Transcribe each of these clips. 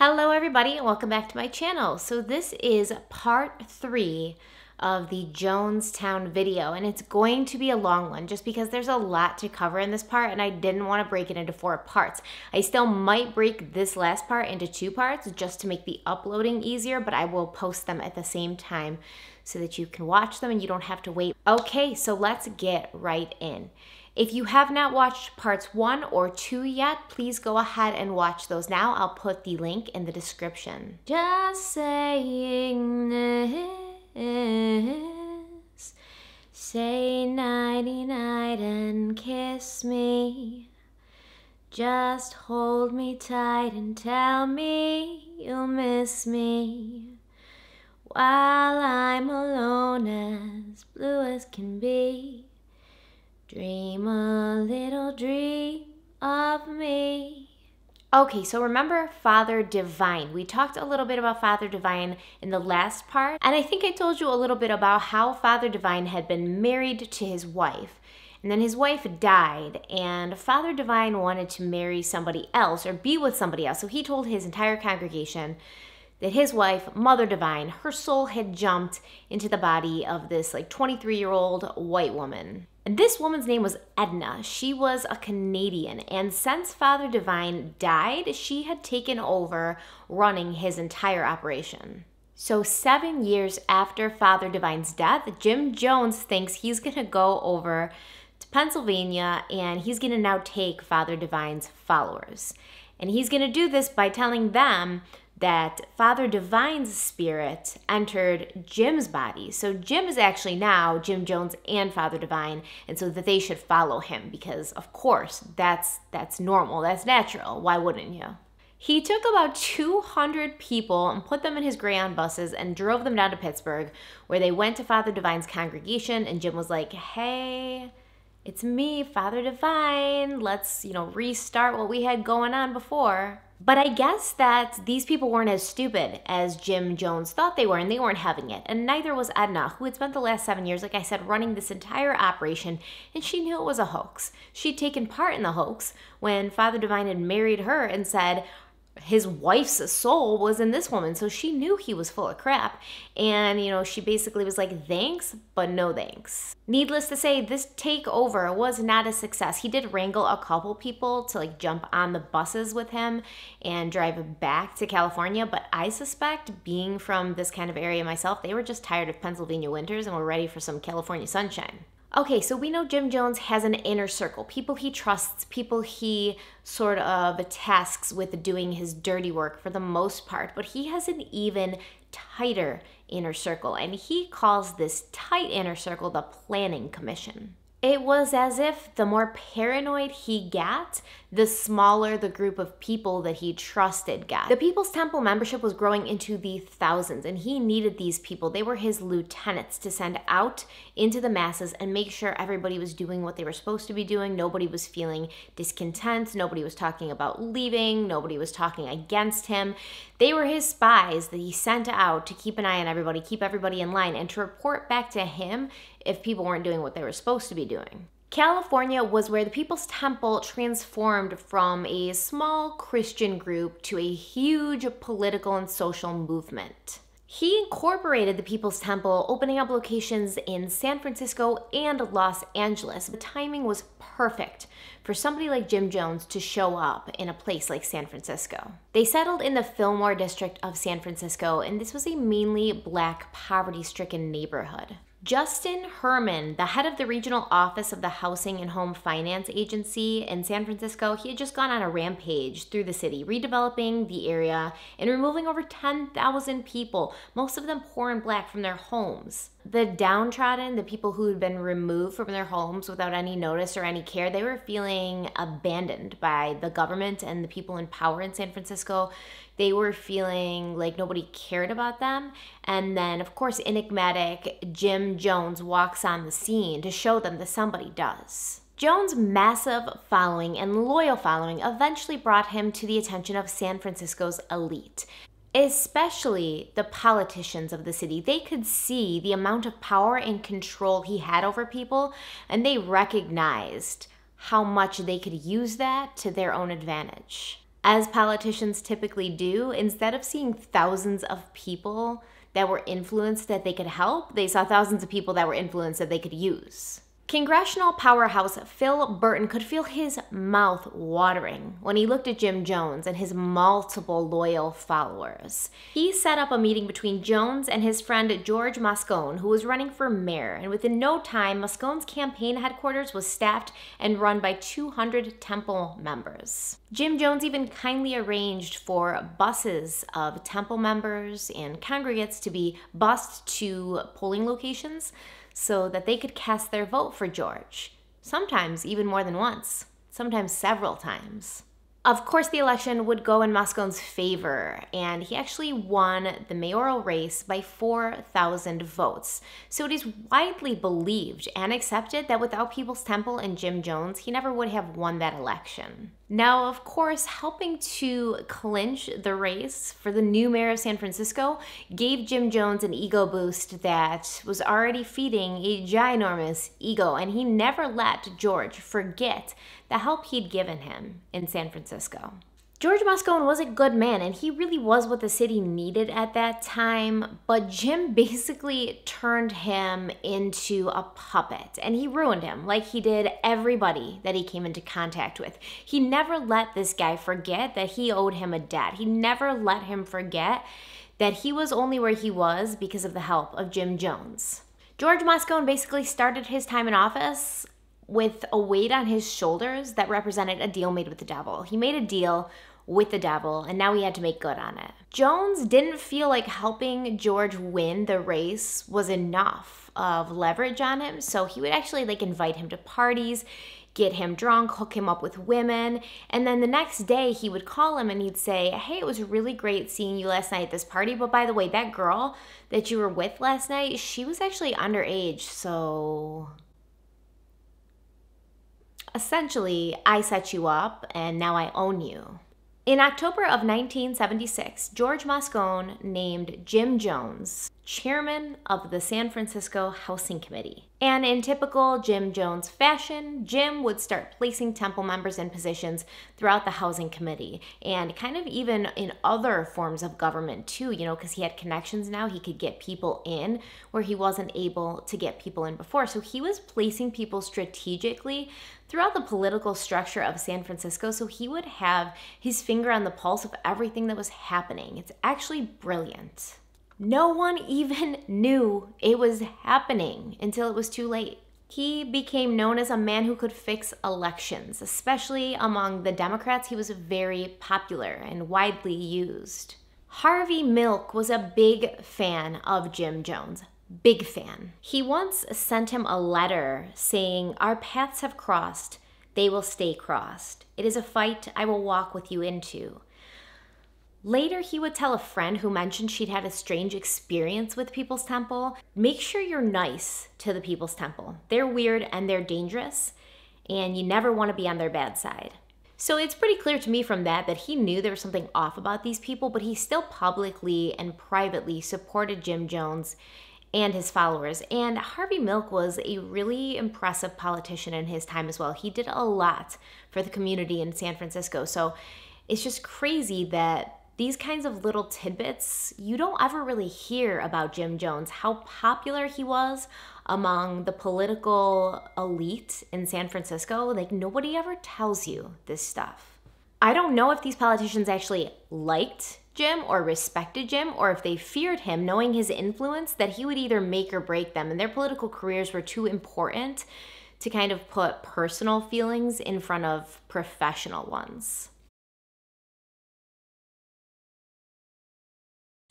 Hello everybody and welcome back to my channel. So this is part three of the Jonestown video and it's going to be a long one just because there's a lot to cover in this part and I didn't want to break it into four parts. I still might break this last part into two parts just to make the uploading easier but I will post them at the same time so that you can watch them and you don't have to wait. Okay, so let's get right in. If you have not watched parts one or two yet, please go ahead and watch those now. I'll put the link in the description. Just saying this, say nighty night and kiss me. Just hold me tight and tell me you'll miss me. While I'm alone as blue as can be. Dream a little dream of me. Okay, so remember Father Divine. We talked a little bit about Father Divine in the last part, and I think I told you a little bit about how Father Divine had been married to his wife. And then his wife died, and Father Divine wanted to marry somebody else or be with somebody else. So he told his entire congregation that his wife, Mother Divine, her soul had jumped into the body of this like 23 year old white woman. And this woman's name was Edna. She was a Canadian, and since Father Divine died, she had taken over running his entire operation. So, seven years after Father Divine's death, Jim Jones thinks he's gonna go over to Pennsylvania and he's gonna now take Father Divine's followers. And he's gonna do this by telling them that Father Divine's spirit entered Jim's body. So Jim is actually now Jim Jones and Father Divine, and so that they should follow him because of course that's that's normal, that's natural. Why wouldn't you? He took about 200 people and put them in his Greyhound buses and drove them down to Pittsburgh, where they went to Father Divine's congregation. And Jim was like, Hey, it's me, Father Divine. Let's, you know, restart what we had going on before. But I guess that these people weren't as stupid as Jim Jones thought they were, and they weren't having it. And neither was Edna, who had spent the last seven years, like I said, running this entire operation, and she knew it was a hoax. She'd taken part in the hoax when Father Divine had married her and said, his wife's soul was in this woman. So she knew he was full of crap. And, you know, she basically was like, thanks, but no thanks. Needless to say, this takeover was not a success. He did wrangle a couple people to like jump on the buses with him and drive back to California. But I suspect, being from this kind of area myself, they were just tired of Pennsylvania winters and were ready for some California sunshine. Okay, so we know Jim Jones has an inner circle, people he trusts, people he sort of tasks with doing his dirty work for the most part, but he has an even tighter inner circle, and he calls this tight inner circle the Planning Commission. It was as if the more paranoid he got, the smaller the group of people that he trusted got. The People's Temple membership was growing into the thousands, and he needed these people. They were his lieutenants to send out into the masses and make sure everybody was doing what they were supposed to be doing. Nobody was feeling discontent. Nobody was talking about leaving. Nobody was talking against him. They were his spies that he sent out to keep an eye on everybody, keep everybody in line, and to report back to him if people weren't doing what they were supposed to be doing. California was where the People's Temple transformed from a small Christian group to a huge political and social movement. He incorporated the People's Temple, opening up locations in San Francisco and Los Angeles. The timing was perfect for somebody like Jim Jones to show up in a place like San Francisco. They settled in the Fillmore district of San Francisco, and this was a mainly black, poverty stricken neighborhood. Justin Herman, the head of the regional office of the Housing and Home Finance Agency in San Francisco, he had just gone on a rampage through the city, redeveloping the area and removing over 10,000 people, most of them poor and black, from their homes. The downtrodden, the people who had been removed from their homes without any notice or any care, they were feeling abandoned by the government and the people in power in San Francisco they were feeling like nobody cared about them. And then, of course, enigmatic Jim Jones walks on the scene to show them that somebody does. Jones' massive following and loyal following eventually brought him to the attention of San Francisco's elite, especially the politicians of the city. They could see the amount of power and control he had over people, and they recognized how much they could use that to their own advantage. As politicians typically do, instead of seeing thousands of people that were influenced that they could help, they saw thousands of people that were influenced that they could use. Congressional powerhouse Phil Burton could feel his mouth watering when he looked at Jim Jones and his multiple loyal followers. He set up a meeting between Jones and his friend George Moscone, who was running for mayor, and within no time, Moscone's campaign headquarters was staffed and run by 200 Temple members. Jim Jones even kindly arranged for buses of Temple members and congregates to be bused to polling locations so that they could cast their vote for George, sometimes even more than once, sometimes several times. Of course, the election would go in Moscone's favor, and he actually won the mayoral race by 4,000 votes. So it is widely believed and accepted that without People's Temple and Jim Jones, he never would have won that election. Now, of course, helping to clinch the race for the new mayor of San Francisco gave Jim Jones an ego boost that was already feeding a ginormous ego, and he never let George forget the help he'd given him in San Francisco. George Moscone was a good man and he really was what the city needed at that time, but Jim basically turned him into a puppet and he ruined him like he did everybody that he came into contact with. He never let this guy forget that he owed him a debt. He never let him forget that he was only where he was because of the help of Jim Jones. George Moscone basically started his time in office with a weight on his shoulders that represented a deal made with the devil. He made a deal with the devil and now he had to make good on it. Jones didn't feel like helping George win the race was enough of leverage on him, so he would actually like invite him to parties get him drunk, hook him up with women. And then the next day he would call him and he'd say, Hey, it was really great seeing you last night at this party. But by the way, that girl that you were with last night, she was actually underage. So essentially, I set you up and now I own you. In October of 1976, George Moscone named Jim Jones chairman of the San Francisco Housing Committee. And in typical Jim Jones fashion, Jim would start placing Temple members in positions throughout the Housing Committee and kind of even in other forms of government too, you know, because he had connections now. He could get people in where he wasn't able to get people in before. So he was placing people strategically throughout the political structure of San Francisco. So he would have his finger on the pulse of everything that was happening. It's actually brilliant. No one even knew it was happening until it was too late. He became known as a man who could fix elections, especially among the Democrats. He was very popular and widely used. Harvey Milk was a big fan of Jim Jones. Big fan. He once sent him a letter saying, Our paths have crossed, they will stay crossed. It is a fight I will walk with you into. Later, he would tell a friend who mentioned she'd had a strange experience with People's Temple make sure you're nice to the People's Temple. They're weird and they're dangerous, and you never want to be on their bad side. So it's pretty clear to me from that that he knew there was something off about these people, but he still publicly and privately supported Jim Jones and his followers. And Harvey Milk was a really impressive politician in his time as well. He did a lot for the community in San Francisco. So it's just crazy that these kinds of little tidbits, you don't ever really hear about Jim Jones, how popular he was among the political elite in San Francisco. Like, nobody ever tells you this stuff. I don't know if these politicians actually liked Jim or respected Jim or if they feared him, knowing his influence, that he would either make or break them. And their political careers were too important to kind of put personal feelings in front of professional ones.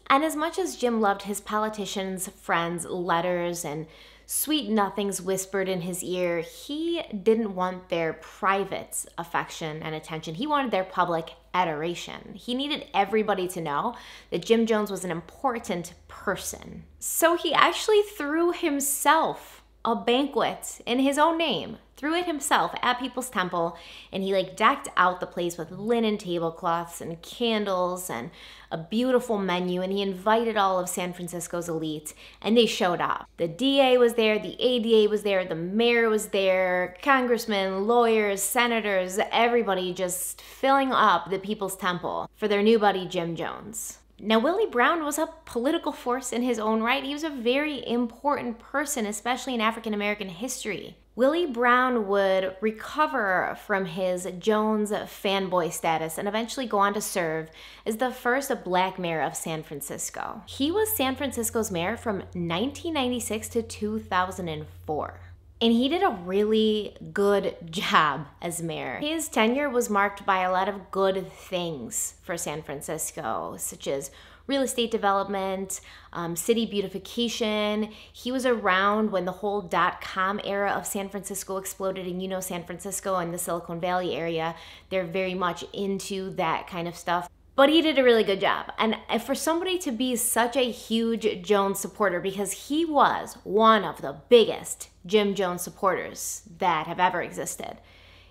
And as much as Jim loved his politicians' friends' letters and sweet nothings whispered in his ear, he didn't want their private affection and attention. He wanted their public adoration. He needed everybody to know that Jim Jones was an important person. So he actually threw himself a banquet in his own name threw it himself at People's Temple, and he like decked out the place with linen tablecloths and candles and a beautiful menu, and he invited all of San Francisco's elite, and they showed up. The DA was there, the ADA was there, the mayor was there, congressmen, lawyers, senators, everybody just filling up the People's Temple for their new buddy Jim Jones. Now, Willie Brown was a political force in his own right. He was a very important person, especially in African American history. Willie Brown would recover from his Jones fanboy status and eventually go on to serve as the first black mayor of San Francisco. He was San Francisco's mayor from 1996 to 2004. And he did a really good job as mayor. His tenure was marked by a lot of good things for San Francisco, such as real estate development, um, city beautification. He was around when the whole dot com era of San Francisco exploded. And you know, San Francisco and the Silicon Valley area, they're very much into that kind of stuff. But he did a really good job. And for somebody to be such a huge Jones supporter, because he was one of the biggest Jim Jones supporters that have ever existed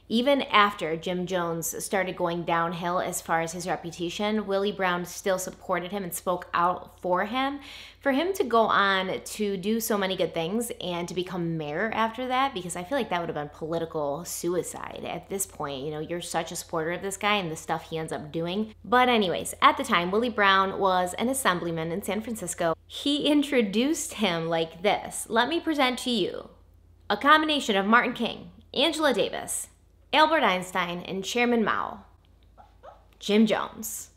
even after Jim Jones started going downhill as far as his reputation, Willie Brown still supported him and spoke out for him. For him to go on to do so many good things and to become mayor after that, because I feel like that would have been political suicide at this point. You know, you're such a supporter of this guy and the stuff he ends up doing. But, anyways, at the time, Willie Brown was an assemblyman in San Francisco. He introduced him like this Let me present to you a combination of Martin King, Angela Davis, Albert Einstein, and Chairman Mao. Jim Jones.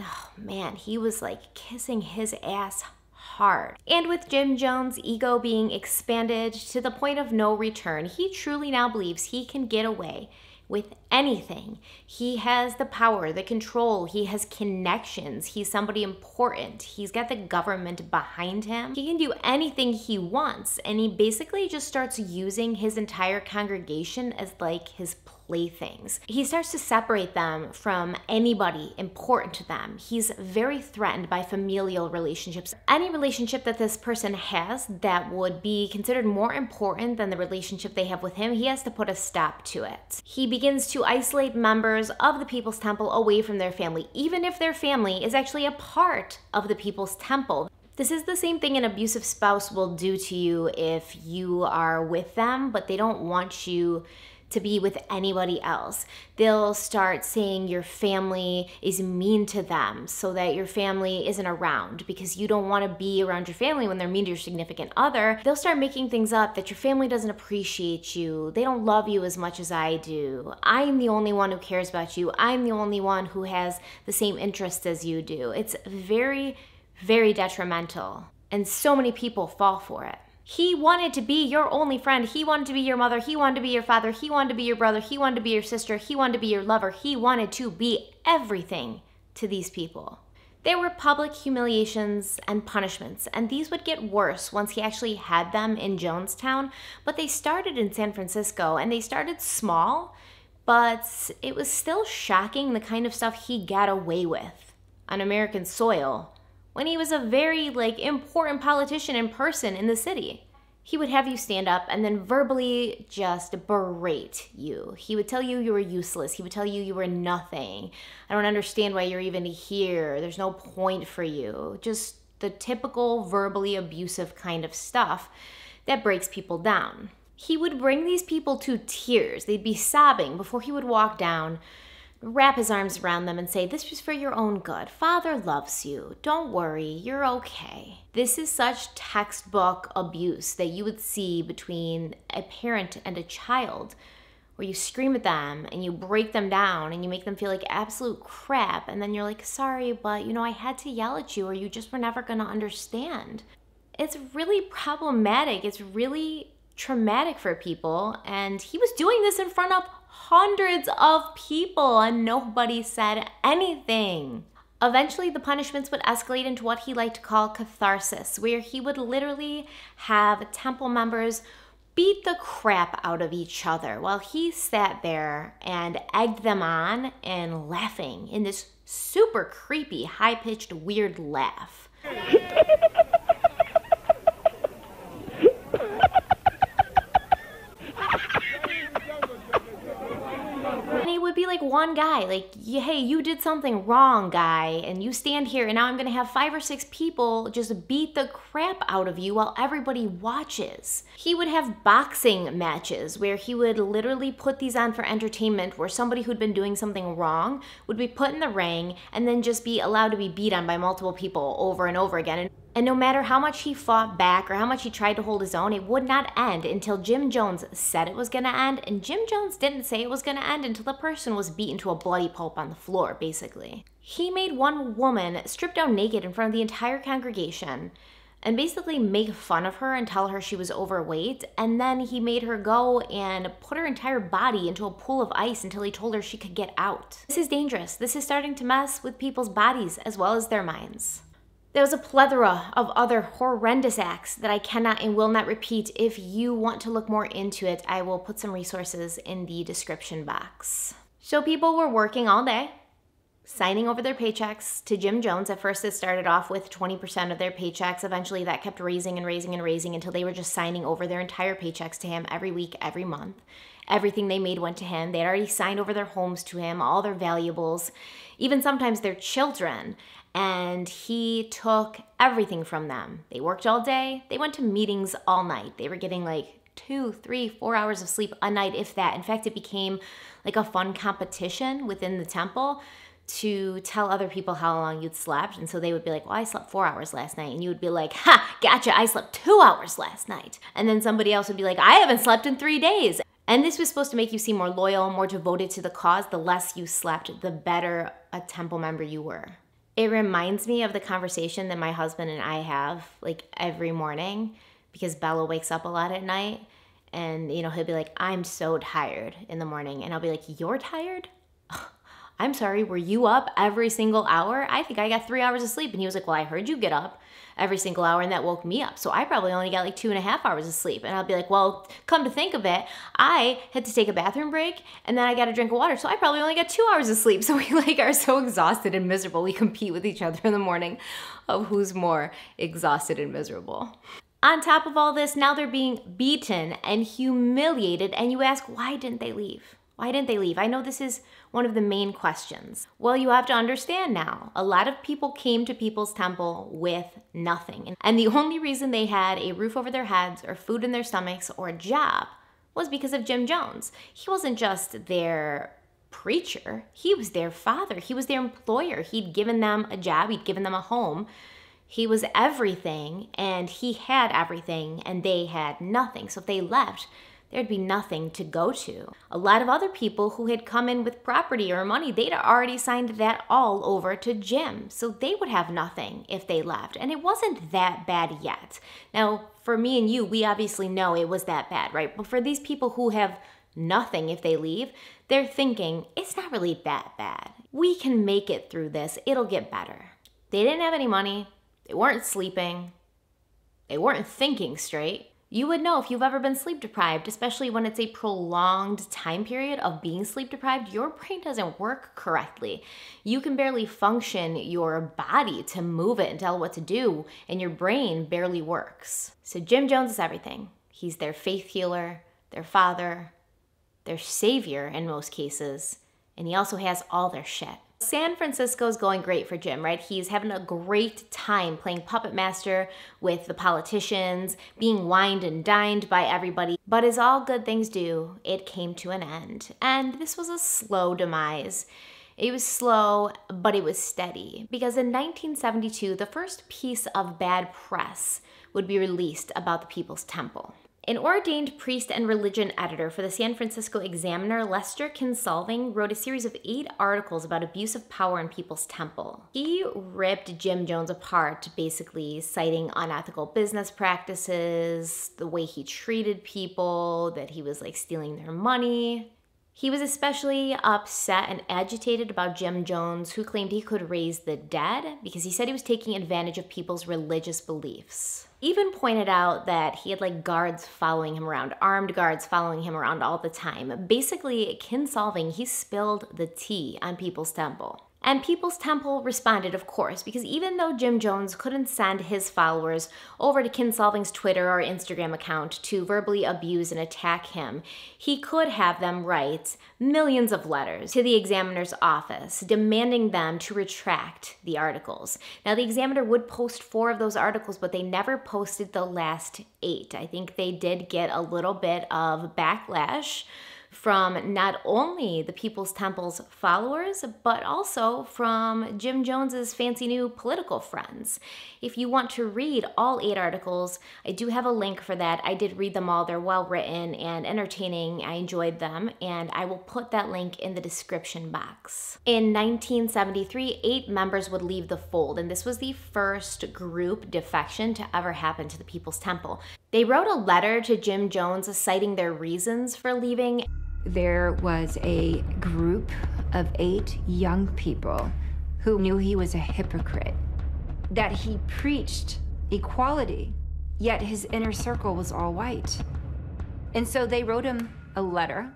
Oh man, he was like kissing his ass hard. And with Jim Jones' ego being expanded to the point of no return, he truly now believes he can get away with anything. He has the power, the control, he has connections, he's somebody important, he's got the government behind him. He can do anything he wants, and he basically just starts using his entire congregation as like his playthings. He starts to separate them from anybody important to them. He's very threatened by familial relationships. Any relationship that this person has that would be considered more important than the relationship they have with him, he has to put a stop to it. He begins to isolate members of the People's Temple away from their family, even if their family is actually a part of the People's Temple. This is the same thing an abusive spouse will do to you if you are with them, but they don't want you to be with anybody else. They'll start saying your family is mean to them so that your family isn't around because you don't want to be around your family when they're mean to your significant other. They'll start making things up that your family doesn't appreciate you. They don't love you as much as I do. I'm the only one who cares about you. I'm the only one who has the same interests as you do. It's very, very detrimental. And so many people fall for it. He wanted to be your only friend. He wanted to be your mother. He wanted to be your father. He wanted to be your brother. He wanted to be your sister. He wanted to be your lover. He wanted to be everything to these people. There were public humiliations and punishments, and these would get worse once he actually had them in Jonestown. But they started in San Francisco and they started small, but it was still shocking the kind of stuff he got away with on American soil when he was a very like important politician in person in the city. He would have you stand up and then verbally just berate you. He would tell you you were useless. He would tell you you were nothing. I don't understand why you're even here. There's no point for you. Just the typical verbally abusive kind of stuff that breaks people down. He would bring these people to tears. They'd be sobbing before he would walk down wrap his arms around them and say, This was for your own good. Father loves you. Don't worry, you're okay. This is such textbook abuse that you would see between a parent and a child, where you scream at them and you break them down and you make them feel like absolute crap. And then you're like, Sorry, but you know, I had to yell at you or you just were never going to understand. It's really problematic. It's really traumatic for people. And he was doing this in front of hundreds of people and nobody said anything. Eventually, the punishments would escalate into what he liked to call catharsis, where he would literally have temple members beat the crap out of each other while he sat there and egged them on and laughing in this super creepy, high pitched, weird laugh. be like one guy, like, hey, you did something wrong, guy, and you stand here, and now I'm gonna have five or six people just beat the crap out of you while everybody watches. He would have boxing matches where he would literally put these on for entertainment, where somebody who'd been doing something wrong would be put in the ring and then just be allowed to be beat on by multiple people over and over again. And no matter how much he fought back or how much he tried to hold his own, it would not end until Jim Jones said it was going to end. And Jim Jones didn't say it was going to end until the person was beaten to a bloody pulp on the floor, basically. He made one woman strip down naked in front of the entire congregation and basically make fun of her and tell her she was overweight. And then he made her go and put her entire body into a pool of ice until he told her she could get out. This is dangerous. This is starting to mess with people's bodies as well as their minds. There was a plethora of other horrendous acts that I cannot and will not repeat. If you want to look more into it, I will put some resources in the description box. So people were working all day, signing over their paychecks to Jim Jones. At first, it started off with 20% of their paychecks. Eventually, that kept raising and raising and raising until they were just signing over their entire paychecks to him every week, every month. Everything they made went to him. They had already signed over their homes to him, all their valuables, even sometimes their children and he took everything from them. They worked all day, they went to meetings all night. They were getting like two, three, four hours of sleep a night, if that. In fact, it became like a fun competition within the temple to tell other people how long you'd slept. And so they would be like, Well, I slept four hours last night. And you would be like, Ha, gotcha, I slept two hours last night. And then somebody else would be like, I haven't slept in three days. And this was supposed to make you seem more loyal, more devoted to the cause. The less you slept, the better a temple member you were it reminds me of the conversation that my husband and I have like every morning because Bella wakes up a lot at night and you know he'll be like I'm so tired in the morning and I'll be like you're tired? I'm sorry, were you up every single hour? I think I got 3 hours of sleep and he was like, "Well, I heard you get up." Every single hour and that woke me up. So I probably only got like two and a half hours of sleep. And I'll be like, well, come to think of it, I had to take a bathroom break and then I got a drink of water. So I probably only got two hours of sleep. So we like are so exhausted and miserable. We compete with each other in the morning of who's more exhausted and miserable. On top of all this, now they're being beaten and humiliated, and you ask, why didn't they leave? Why didn't they leave? I know this is one of the main questions. Well, you have to understand now, a lot of people came to People's Temple with nothing. And the only reason they had a roof over their heads or food in their stomachs or a job was because of Jim Jones. He wasn't just their preacher, he was their father, he was their employer. He'd given them a job, he'd given them a home. He was everything, and he had everything, and they had nothing. So if they left, there'd be nothing to go to. A lot of other people who had come in with property or money, they'd already signed that all over to Jim. So they would have nothing if they left. And it wasn't that bad yet. Now, for me and you, we obviously know it was that bad, right? But for these people who have nothing if they leave, they're thinking, it's not really that bad. We can make it through this, it'll get better. They didn't have any money, they weren't sleeping, they weren't thinking straight. You would know if you've ever been sleep deprived, especially when it's a prolonged time period of being sleep deprived, your brain doesn't work correctly. You can barely function your body to move it and tell what to do, and your brain barely works. So, Jim Jones is everything. He's their faith healer, their father, their savior in most cases, and he also has all their shit. San Francisco is going great for Jim, right? He's having a great time playing puppet master with the politicians, being wined and dined by everybody. But as all good things do, it came to an end. And this was a slow demise. It was slow, but it was steady. Because in 1972, the first piece of bad press would be released about the People's Temple. An ordained priest and religion editor for the San Francisco Examiner, Lester Kinsolving, wrote a series of eight articles about abuse of power in People's Temple. He ripped Jim Jones apart, basically citing unethical business practices, the way he treated people, that he was like stealing their money. He was especially upset and agitated about Jim Jones, who claimed he could raise the dead because he said he was taking advantage of people's religious beliefs even pointed out that he had like guards following him around, armed guards following him around all the time. Basically, Kinsolving, he spilled the tea on People's Temple. And People's Temple responded, of course, because even though Jim Jones couldn't send his followers over to Kinsolving's Twitter or Instagram account to verbally abuse and attack him, he could have them write millions of letters to the Examiner's office demanding them to retract the articles. Now, the Examiner would post four of those articles, but they never posted the last eight. I think they did get a little bit of backlash from not only the People's Temple's followers, but also from Jim Jones's fancy new political friends. If you want to read all eight articles, I do have a link for that. I did read them all. They're well written and entertaining. I enjoyed them, and I will put that link in the description box. In 1973, eight members would leave the fold, and this was the first group defection to ever happen to the People's Temple. They wrote a letter to Jim Jones citing their reasons for leaving. There was a group of eight young people who knew he was a hypocrite, that he preached equality, yet his inner circle was all white. And so they wrote him a letter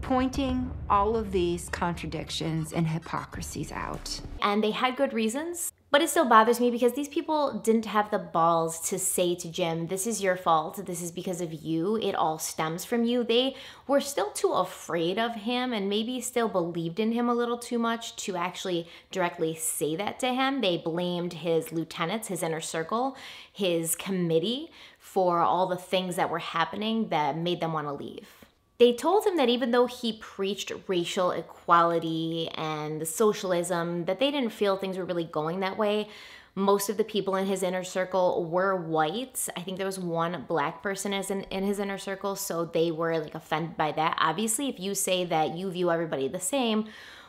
pointing all of these contradictions and hypocrisies out. And they had good reasons. But it still bothers me because these people didn't have the balls to say to Jim, This is your fault. This is because of you. It all stems from you. They were still too afraid of him and maybe still believed in him a little too much to actually directly say that to him. They blamed his lieutenants, his inner circle, his committee for all the things that were happening that made them want to leave. They told him that even though he preached racial equality and socialism, that they didn't feel things were really going that way. Most of the people in his inner circle were whites. I think there was one black person as in, in his inner circle, so they were like offended by that. Obviously, if you say that you view everybody the same,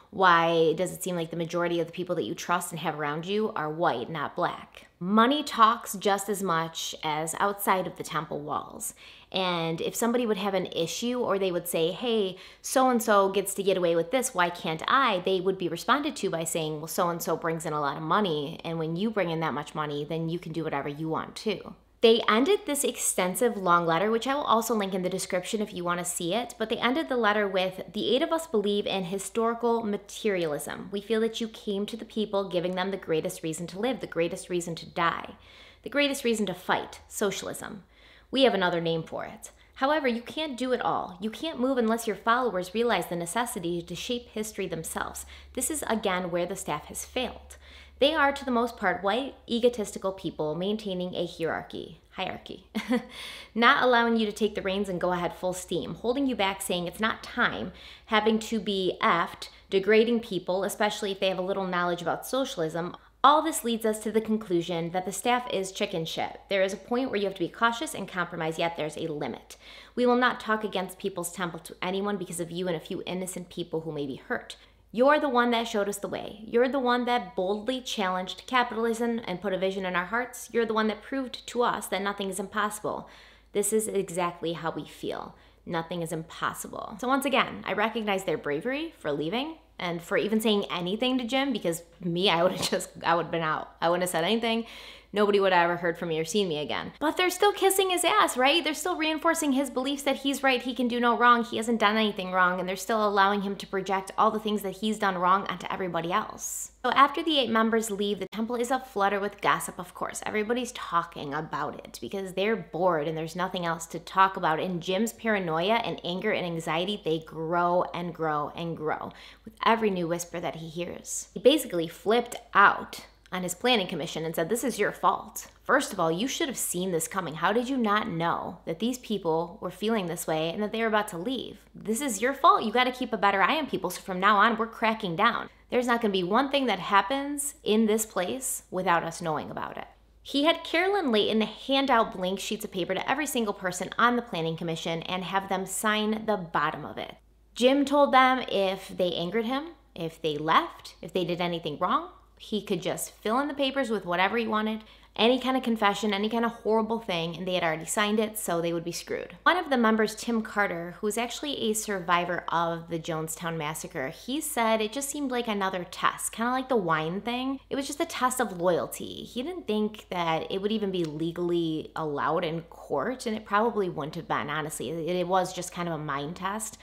why does it seem like the majority of the people that you trust and have around you are white, not black? Money talks just as much as outside of the temple walls. And if somebody would have an issue or they would say, hey, so and so gets to get away with this, why can't I? They would be responded to by saying, well, so and so brings in a lot of money. And when you bring in that much money, then you can do whatever you want too. They ended this extensive long letter, which I will also link in the description if you want to see it, but they ended the letter with The eight of us believe in historical materialism. We feel that you came to the people giving them the greatest reason to live, the greatest reason to die, the greatest reason to fight socialism. We have another name for it. However, you can't do it all. You can't move unless your followers realize the necessity to shape history themselves. This is again where the staff has failed. They are, to the most part, white, egotistical people maintaining a hierarchy, hierarchy, not allowing you to take the reins and go ahead full steam, holding you back, saying it's not time, having to be effed, degrading people, especially if they have a little knowledge about socialism, all this leads us to the conclusion that the staff is chicken shit. There is a point where you have to be cautious and compromise, yet there's a limit. We will not talk against People's Temple to anyone because of you and a few innocent people who may be hurt. You're the one that showed us the way. You're the one that boldly challenged capitalism and put a vision in our hearts. You're the one that proved to us that nothing is impossible. This is exactly how we feel. Nothing is impossible. So, once again, I recognize their bravery for leaving and for even saying anything to Jim because me, I would have just, I would have been out. I wouldn't have said anything. Nobody would have ever heard from me or seen me again. But they're still kissing his ass, right? They're still reinforcing his beliefs that he's right, he can do no wrong, he hasn't done anything wrong, and they're still allowing him to project all the things that he's done wrong onto everybody else. So after the eight members leave, the temple is aflutter with gossip, of course. Everybody's talking about it because they're bored and there's nothing else to talk about. And Jim's paranoia and anger and anxiety, they grow and grow and grow with every new whisper that he hears. He basically flipped out on his planning commission and said, This is your fault. First of all, you should have seen this coming. How did you not know that these people were feeling this way and that they were about to leave? This is your fault. You got to keep a better eye on people. So from now on, we're cracking down. There's not going to be one thing that happens in this place without us knowing about it. He had Carolyn Layton hand out blank sheets of paper to every single person on the Planning Commission and have them sign the bottom of it. Jim told them if they angered him, if they left, if they did anything wrong, he could just fill in the papers with whatever he wanted, any kind of confession, any kind of horrible thing, and they had already signed it, so they would be screwed. One of the members, Tim Carter, who was actually a survivor of the Jonestown Massacre, he said it just seemed like another test, kind of like the wine thing. It was just a test of loyalty. He didn't think that it would even be legally allowed in court, and it probably wouldn't have been, honestly. It was just kind of a mind test.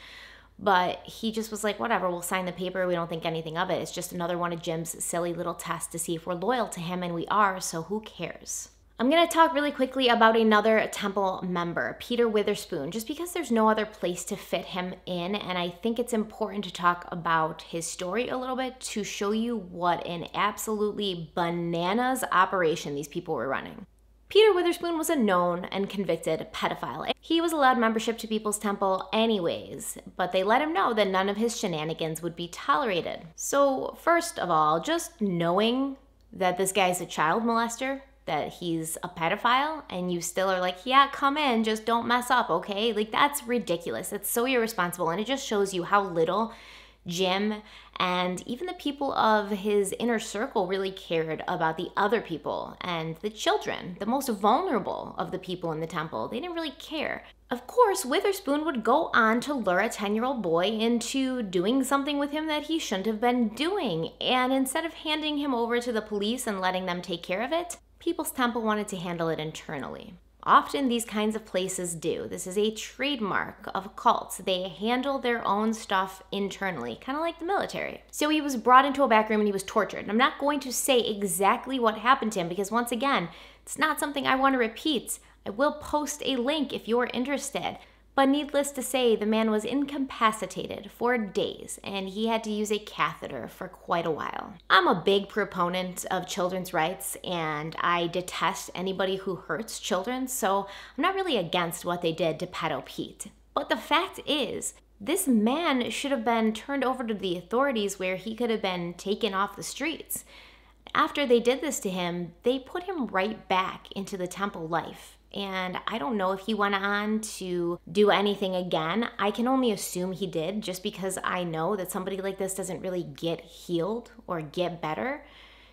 But he just was like, whatever, we'll sign the paper. We don't think anything of it. It's just another one of Jim's silly little tests to see if we're loyal to him, and we are, so who cares? I'm going to talk really quickly about another temple member, Peter Witherspoon, just because there's no other place to fit him in. And I think it's important to talk about his story a little bit to show you what an absolutely bananas operation these people were running. Peter Witherspoon was a known and convicted pedophile. He was allowed membership to People's Temple anyways, but they let him know that none of his shenanigans would be tolerated. So, first of all, just knowing that this guy's a child molester that he's a pedophile and you still are like, yeah, come in, just don't mess up, okay? Like, that's ridiculous. It's so irresponsible. And it just shows you how little Jim and even the people of his inner circle really cared about the other people and the children, the most vulnerable of the people in the temple. They didn't really care. Of course, Witherspoon would go on to lure a 10 year old boy into doing something with him that he shouldn't have been doing. And instead of handing him over to the police and letting them take care of it, People's Temple wanted to handle it internally. Often these kinds of places do. This is a trademark of cults. They handle their own stuff internally, kind of like the military. So he was brought into a back room and he was tortured. And I'm not going to say exactly what happened to him because, once again, it's not something I want to repeat. I will post a link if you're interested. But needless to say, the man was incapacitated for days and he had to use a catheter for quite a while. I'm a big proponent of children's rights and I detest anybody who hurts children, so I'm not really against what they did to Pedo Pete. But the fact is, this man should have been turned over to the authorities where he could have been taken off the streets. After they did this to him, they put him right back into the temple life. And I don't know if he went on to do anything again. I can only assume he did just because I know that somebody like this doesn't really get healed or get better,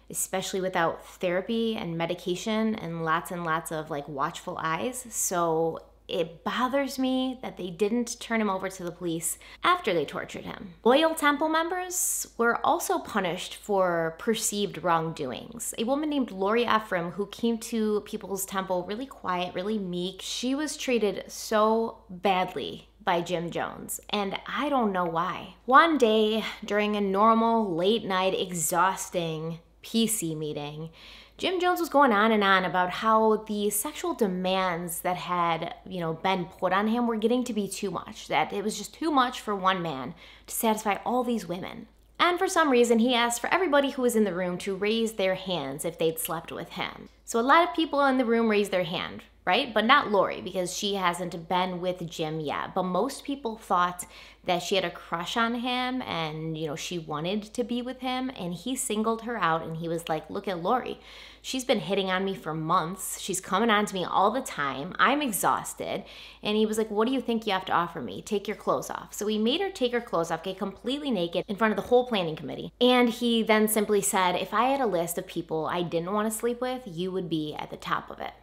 especially without therapy and medication and lots and lots of like watchful eyes. So it bothers me that they didn't turn him over to the police after they tortured him. Loyal temple members were also punished for perceived wrongdoings. A woman named Lori Ephraim, who came to People's Temple really quiet, really meek, she was treated so badly by Jim Jones, and I don't know why. One day, during a normal, late night, exhausting PC meeting, Jim Jones was going on and on about how the sexual demands that had, you know, been put on him were getting to be too much, that it was just too much for one man to satisfy all these women. And for some reason, he asked for everybody who was in the room to raise their hands if they'd slept with him. So a lot of people in the room raised their hand, right? But not Lori because she hasn't been with Jim yet. But most people thought that she had a crush on him and, you know, she wanted to be with him. And he singled her out and he was like, Look at Lori. She's been hitting on me for months. She's coming on to me all the time. I'm exhausted. And he was like, What do you think you have to offer me? Take your clothes off. So he made her take her clothes off, get completely naked in front of the whole planning committee. And he then simply said, If I had a list of people I didn't want to sleep with, you would be at the top of it.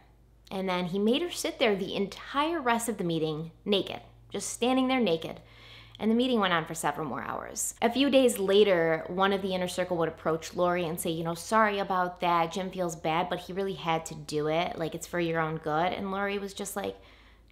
And then he made her sit there the entire rest of the meeting naked, just standing there naked and the meeting went on for several more hours. A few days later, one of the inner circle would approach Lori and say, You know, sorry about that. Jim feels bad, but he really had to do it. Like, it's for your own good. And Lori was just like,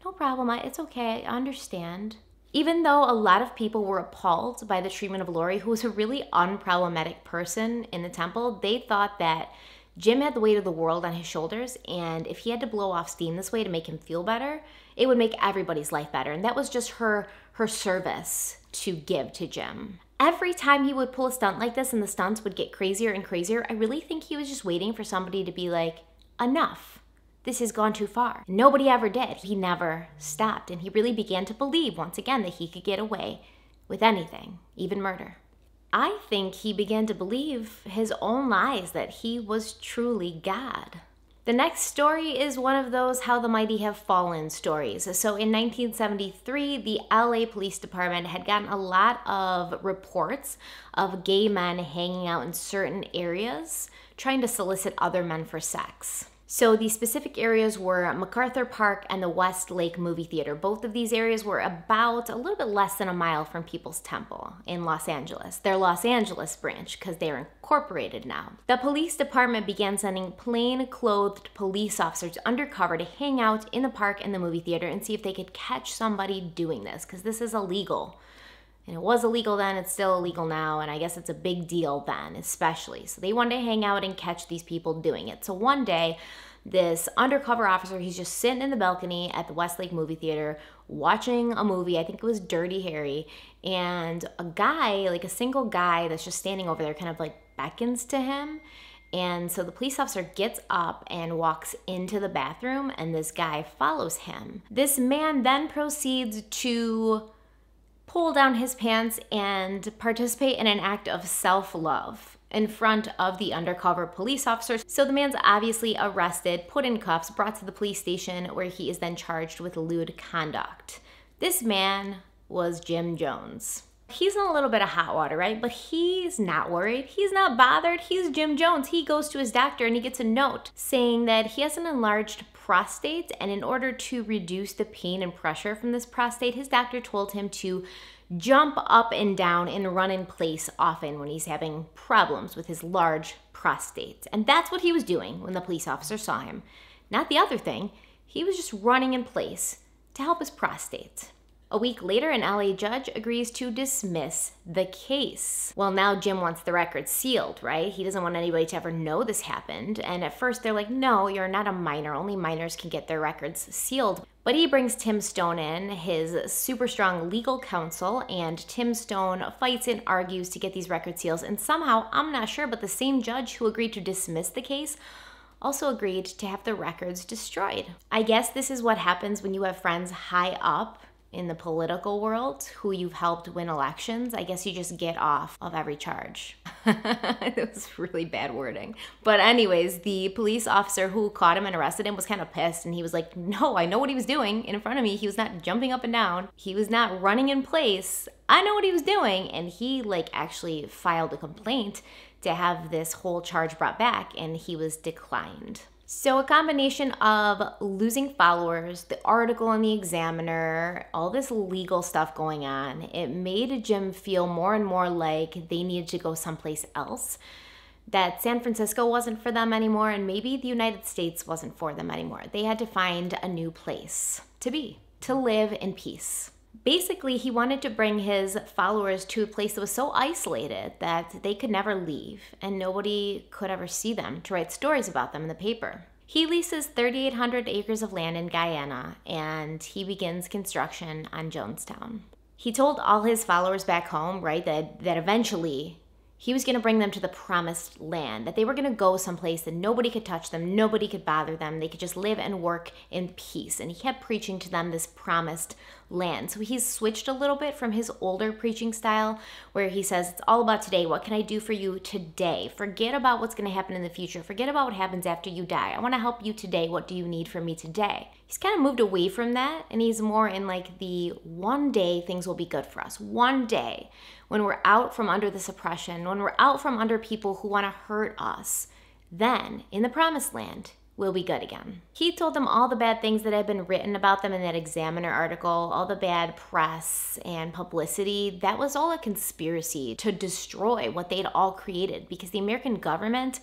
No problem. It's okay. I understand. Even though a lot of people were appalled by the treatment of Lori, who was a really unproblematic person in the temple, they thought that Jim had the weight of the world on his shoulders, and if he had to blow off steam this way to make him feel better, it would make everybody's life better. And that was just her her service to give to Jim. Every time he would pull a stunt like this and the stunts would get crazier and crazier, I really think he was just waiting for somebody to be like, enough. This has gone too far. Nobody ever did. He never stopped. And he really began to believe once again that he could get away with anything, even murder. I think he began to believe his own lies that he was truly God. The next story is one of those How the Mighty Have Fallen stories. So in 1973, the LA Police Department had gotten a lot of reports of gay men hanging out in certain areas, trying to solicit other men for sex. So the specific areas were MacArthur Park and the Westlake Movie Theater. Both of these areas were about a little bit less than a mile from People's Temple in Los Angeles, their Los Angeles branch, because they're incorporated now. The police department began sending plain clothed police officers undercover to hang out in the park and the movie theater and see if they could catch somebody doing this, because this is illegal And it was illegal then, it's still illegal now, and I guess it's a big deal then, especially. So they wanted to hang out and catch these people doing it. So one day, this undercover officer, he's just sitting in the balcony at the Westlake movie theater watching a movie. I think it was Dirty Harry. And a guy, like a single guy that's just standing over there, kind of like beckons to him. And so the police officer gets up and walks into the bathroom, and this guy follows him. This man then proceeds to pull down his pants and participate in an act of self love in front of the undercover police officers. So the man's obviously arrested, put in cuffs, brought to the police station where he is then charged with lewd conduct. This man was Jim Jones he's in a little bit of hot water, right? But he's not worried. He's not bothered. He's Jim Jones. He goes to his doctor and he gets a note saying that he has an enlarged prostate. And in order to reduce the pain and pressure from this prostate, his doctor told him to jump up and down and run in place often when he's having problems with his large prostate. And that's what he was doing when the police officer saw him. Not the other thing, he was just running in place to help his prostate. A week later, an LA judge agrees to dismiss the case. Well, now Jim wants the record sealed, right? He doesn't want anybody to ever know this happened. And at first, they're like, no, you're not a minor. Only minors can get their records sealed. But he brings Tim Stoen in, his super strong legal counsel, and Tim Stoen fights and argues to get these record seals. And somehow, I'm not sure, but the same judge who agreed to dismiss the case also agreed to have the records destroyed. I guess this is what happens when you have friends high up in the political world who you've helped win elections, I guess you just get off of every charge. it was really bad wording. But, anyways, the police officer who caught him and arrested him was kind of pissed and he was like, No, I know what he was doing in front of me. He was not jumping up and down, he was not running in place. I know what he was doing. And he, like, actually filed a complaint to have this whole charge brought back and he was declined. So, a combination of losing followers, the article in the Examiner, all this legal stuff going on, it made Jim feel more and more like they needed to go someplace else. That San Francisco wasn't for them anymore, and maybe the United States wasn't for them anymore. They had to find a new place to be, to live in peace basically he wanted to bring his followers to a place that was so isolated that they could never leave and nobody could ever see them to write stories about them in the paper. He leases 3,800 acres of land in Guyana and he begins construction on Jonestown. He told all his followers back home, right, that, that eventually he was going to bring them to the promised land, that they were going to go someplace that nobody could touch them, nobody could bother them, they could just live and work in peace. And he kept preaching to them this promised land. So he's switched a little bit from his older preaching style, where he says, It's all about today. What can I do for you today? Forget about what's going to happen in the future. Forget about what happens after you die. I want to help you today. What do you need from me today? He's kind of moved away from that, and he's more in like the one day things will be good for us. One day when we're out from under this oppression, when we're out from under people who want to hurt us, then in the promised land, we'll be good again. He told them all the bad things that had been written about them in that Examiner article, all the bad press and publicity. That was all a conspiracy to destroy what they'd all created because the American government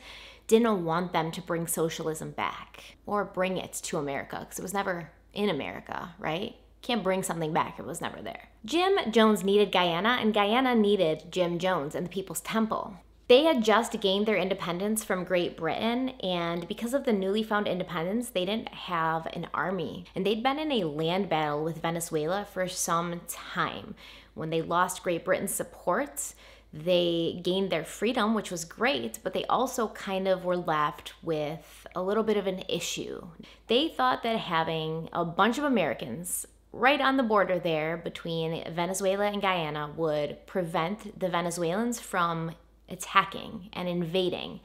didn't want them to bring socialism back or bring it to America because it was never in America, right? Can't bring something back it was never there. Jim Jones needed Guyana, and Guyana needed Jim Jones and the People's Temple. They had just gained their independence from Great Britain, and because of the newly found independence, they didn't have an army. And they'd been in a land battle with Venezuela for some time. When they lost Great Britain's support, they gained their freedom, which was great, but they also kind of were left with a little bit of an issue. They thought that having a bunch of Americans right on the border there between Venezuela and Guyana would prevent the Venezuelans from attacking and invading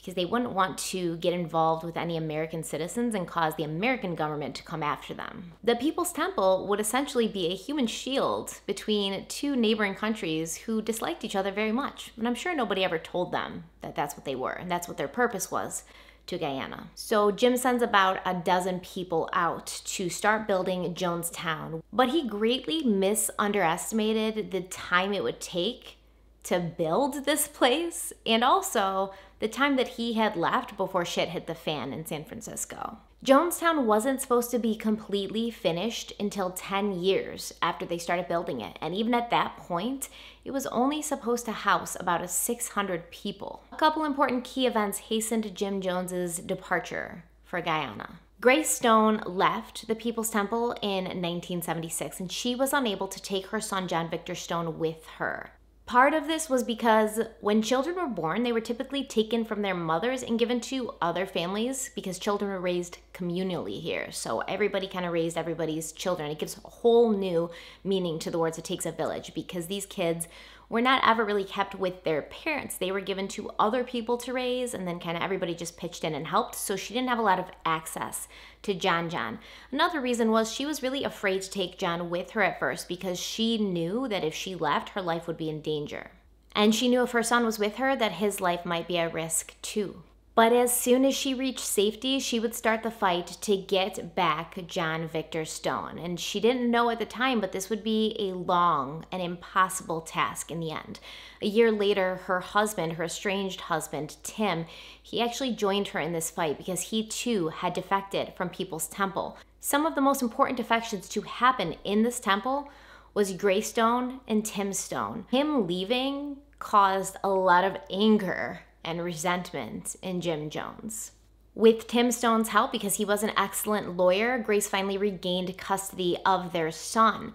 because they wouldn't want to get involved with any American citizens and cause the American government to come after them. The People's Temple would essentially be a human shield between two neighboring countries who disliked each other very much. And I'm sure nobody ever told them that that's what they were and that's what their purpose was to Guyana. So Jim sends about a dozen people out to start building Jonestown, but he greatly misunderestimated the time it would take to build this place and also the time that he had left before shit hit the fan in San Francisco. Jonestown wasn't supposed to be completely finished until 10 years after they started building it, and even at that point, it was only supposed to house about a 600 people. A couple important key events hastened Jim Jones's departure for Guyana. Grace Stoen left the People's Temple in 1976, and she was unable to take her son John Victor Stoen with her. Part of this was because when children were born, they were typically taken from their mothers and given to other families because children were raised communally here. So everybody kind of raised everybody's children. It gives a whole new meaning to the words it takes a village because these kids were not ever really kept with their parents. They were given to other people to raise, and then kind of everybody just pitched in and helped. So she didn't have a lot of access to John John. Another reason was she was really afraid to take John with her at first because she knew that if she left, her life would be in danger. And she knew if her son was with her, that his life might be at risk too. But as soon as she reached safety, she would start the fight to get back John Victor Stoen. And she didn't know at the time, but this would be a long and impossible task in the end. A year later, her husband, her estranged husband, Tim, he actually joined her in this fight because he too had defected from People's Temple. Some of the most important defections to happen in this temple was Grace Stoen and Tim Stoen. Him leaving caused a lot of anger and resentment in Jim Jones. With Tim Stoen's help, because he was an excellent lawyer, Grace finally regained custody of their son.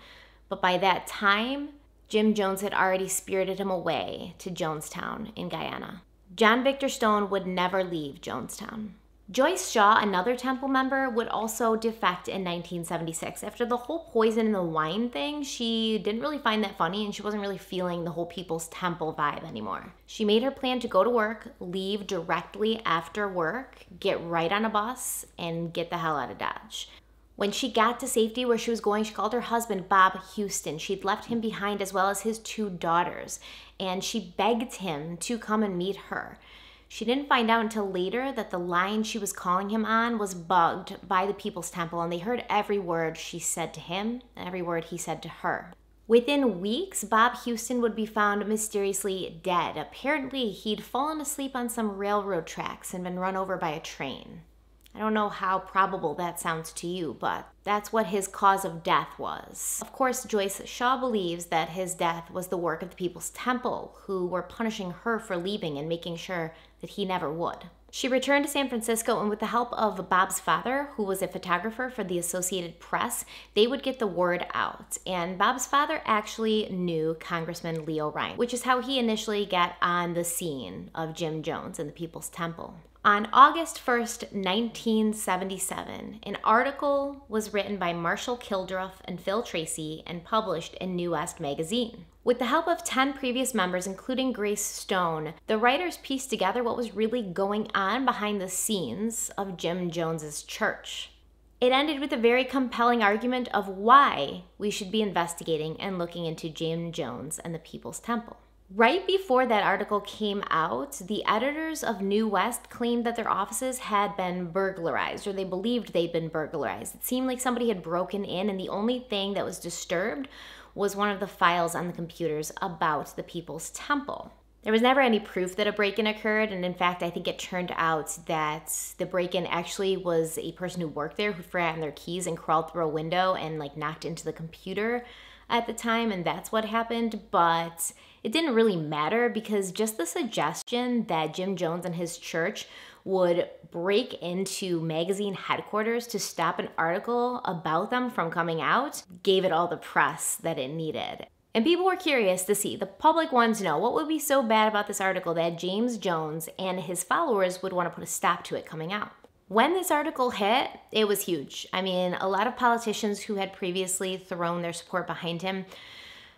But by that time, Jim Jones had already spirited him away to Jonestown in Guyana. John Victor Stoen would never leave Jonestown. Joyce Shaw, another Temple member, would also defect in 1976. After the whole poison in the wine thing, she didn't really find that funny and she wasn't really feeling the whole People's Temple vibe anymore. She made her plan to go to work, leave directly after work, get right on a bus, and get the hell out of Dodge. When she got to safety where she was going, she called her husband, Bob Houston. She'd left him behind as well as his two daughters, and she begged him to come and meet her. She didn't find out until later that the line she was calling him on was bugged by the People's Temple, and they heard every word she said to him and every word he said to her. Within weeks, Bob Houston would be found mysteriously dead. Apparently, he'd fallen asleep on some railroad tracks and been run over by a train. I don't know how probable that sounds to you, but that's what his cause of death was. Of course, Joyce Shaw believes that his death was the work of the People's Temple, who were punishing her for leaving and making sure that he never would. She returned to San Francisco, and with the help of Bob's father, who was a photographer for the Associated Press, they would get the word out. And Bob's father actually knew Congressman Leo Ryan, which is how he initially got on the scene of Jim Jones and the People's Temple. On August 1st, 1977, an article was written by Marshall Kilduff and Phil Tracy and published in New West magazine. With the help of 10 previous members, including Grace Stoen, the writers pieced together what was really going on behind the scenes of Jim Jones's church. It ended with a very compelling argument of why we should be investigating and looking into Jim Jones and the People's Temple. Right before that article came out, the editors of New West claimed that their offices had been burglarized, or they believed they'd been burglarized. It seemed like somebody had broken in, and the only thing that was disturbed was one of the files on the computers about the People's Temple. There was never any proof that a break in occurred, and in fact, I think it turned out that the break in actually was a person who worked there who forgot their keys and crawled through a window and like knocked into the computer at the time, and that's what happened. But it didn't really matter because just the suggestion that Jim Jones and his church would break into magazine headquarters to stop an article about them from coming out gave it all the press that it needed. And people were curious to see, the public wanted to know what would be so bad about this article that James Jones and his followers would want to put a stop to it coming out. When this article hit, it was huge. I mean, a lot of politicians who had previously thrown their support behind him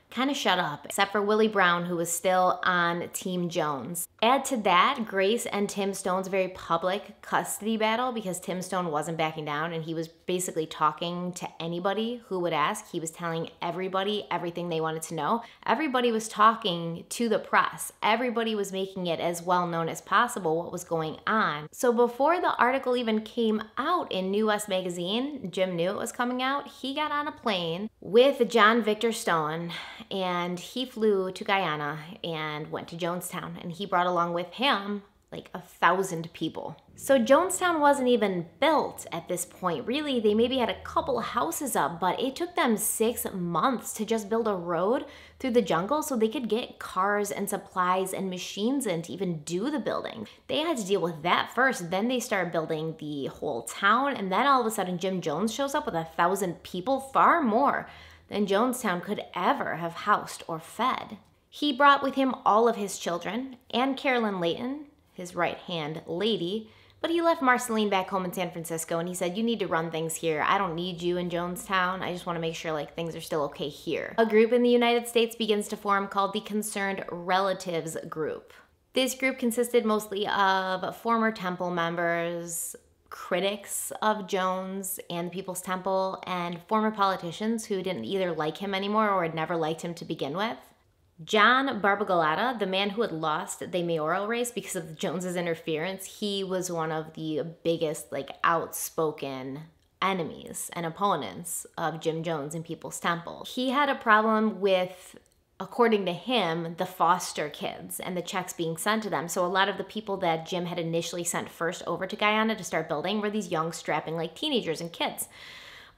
kind of shut up, except for Willie Brown, who was still on Team Jones. Add to that Grace and Tim Stoen's very public custody battle because Tim Stoen wasn't backing down and he was basically talking to anybody who would ask. He was telling everybody everything they wanted to know. Everybody was talking to the press, everybody was making it as well known as possible what was going on. So before the article even came out in New West Magazine, Jim knew it was coming out. He got on a plane with John Victor Stoen and he flew to Guyana and went to Jonestown and he brought along with him like a thousand people. So Jonestown wasn't even built at this point. Really, they maybe had a couple houses up, but it took them six months to just build a road through the jungle so they could get cars and supplies and machines in to even do the building. They had to deal with that first. Then they started building the whole town, and then all of a sudden Jim Jones shows up with a thousand people, far more than Jonestown could ever have housed or fed. He brought with him all of his children and Carolyn Layton, his right hand lady, but he left Marceline back home in San Francisco and he said, You need to run things here. I don't need you in Jonestown. I just want to make sure like things are still okay here. A group in the United States begins to form called the Concerned Relatives Group. This group consisted mostly of former temple members, critics of Jones and the People's Temple, and former politicians who didn't either like him anymore or had never liked him to begin with. John Barbagallo, the man who had lost the mayoral race because of Jones's interference, he was one of the biggest, like, outspoken enemies and opponents of Jim Jones in People's Temple. He had a problem with according to him, the foster kids and the checks being sent to them. So a lot of the people that Jim had initially sent first over to Guyana to start building were these young, strapping, like teenagers and kids.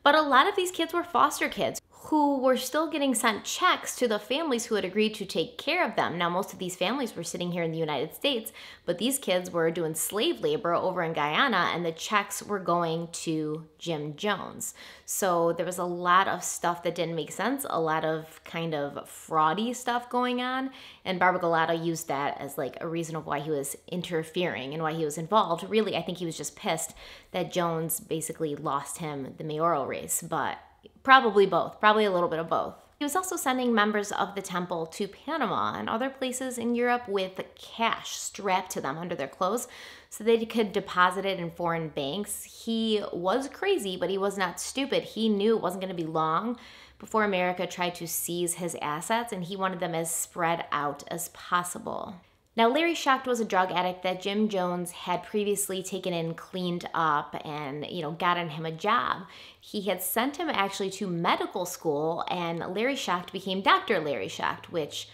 But a lot of these kids were foster kids who were still getting sent checks to the families who had agreed to take care of them. Now, most of these families were sitting here in the United States, but these kids were doing slave labor over in Guyana, and the checks were going to Jim Jones. So there was a lot of stuff that didn't make sense, a lot of kind of fraudy stuff going on, and Barbagallo used that as like a reason of why he was interfering and why he was involved. Really, I think he was just pissed that Jones basically lost him the mayoral race, but Probably both, probably a little bit of both. He was also sending members of the temple to Panama and other places in Europe with cash strapped to them under their clothes so they could deposit it in foreign banks. He was crazy, but he was not stupid. He knew it wasn't going to be long before America tried to seize his assets, and he wanted them as spread out as possible. Now, Larry Schacht was a drug addict that Jim Jones had previously taken in, cleaned up, and, you know, gotten him a job. He had sent him actually to medical school, and Larry Schacht became Dr. Larry Schacht, which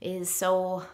is so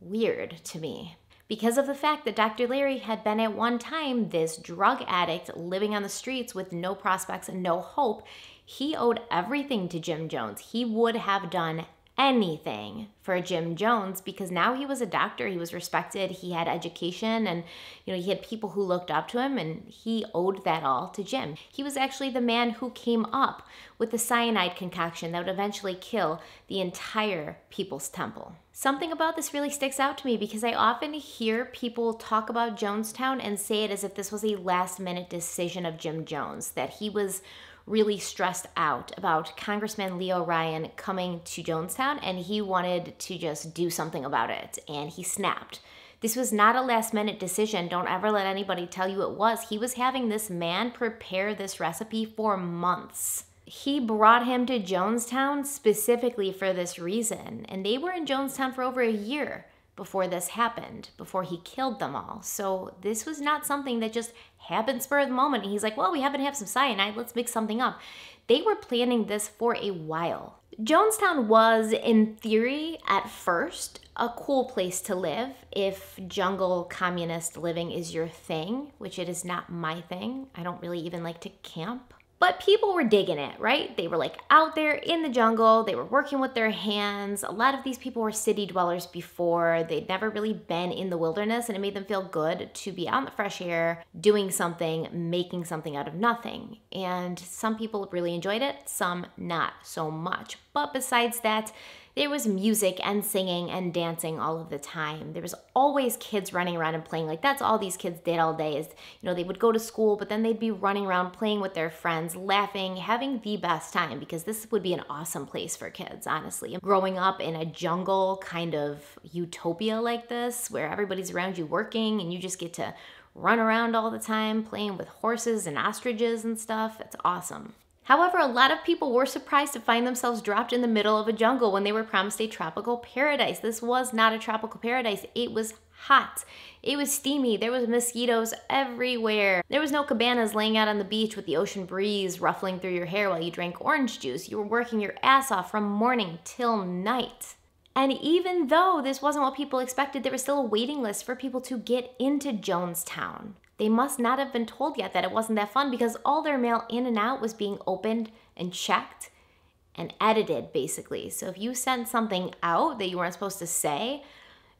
weird to me. Because of the fact that Dr. Larry had been at one time this drug addict living on the streets with no prospects and no hope, he owed everything to Jim Jones. He would have done anything for Jim Jones because now he was a doctor, he was respected, he had education and you know, he had people who looked up to him and he owed that all to Jim. He was actually the man who came up with the cyanide concoction that would eventually kill the entire People's Temple. Something about this really sticks out to me because I often hear people talk about Jonestown and say it as if this was a last minute decision of Jim Jones, that he was really stressed out about Congressman Leo Ryan coming to Jonestown and he wanted to just do something about it and he snapped. This was not a last minute decision. Don't ever let anybody tell you it was. He was having this man prepare this recipe for months. He brought him to Jonestown specifically for this reason, and they were in Jonestown for over a year before this happened, before he killed them all. So this was not something that just happened spur of the moment. He's like, well, we happen to have some cyanide, let's mix something up. They were planning this for a while. Jonestown was, in theory, at first, a cool place to live if jungle communist living is your thing, which it is not my thing. I don't really even like to camp. But people were digging it, right? They were like out there in the jungle, they were working with their hands. A lot of these people were city dwellers before. They'd never really been in the wilderness, and it made them feel good to be out in the fresh air, doing something, making something out of nothing. And some people really enjoyed it, some not so much. But besides that, there was music and singing and dancing all of the time. There was always kids running around and playing. Like that's all these kids did all day is, you know, they would go to school, but then they'd be running around playing with their friends, laughing, having the best time because this would be an awesome place for kids, honestly. Growing up in a jungle kind of utopia like this where everybody's around you working and you just get to run around all the time playing with horses and ostriches and stuff. It's awesome. However, a lot of people were surprised to find themselves dropped in the middle of a jungle when they were promised a tropical paradise. This was not a tropical paradise. It was hot. It was steamy. There was mosquitoes everywhere. There was no cabanas laying out on the beach with the ocean breeze ruffling through your hair while you drank orange juice. You were working your ass off from morning till night. And even though this wasn't what people expected, there was still a waiting list for people to get into Jonestown. They must not have been told yet that it wasn't that fun because all their mail in and out was being opened and checked and edited, basically. So if you sent something out that you weren't supposed to say,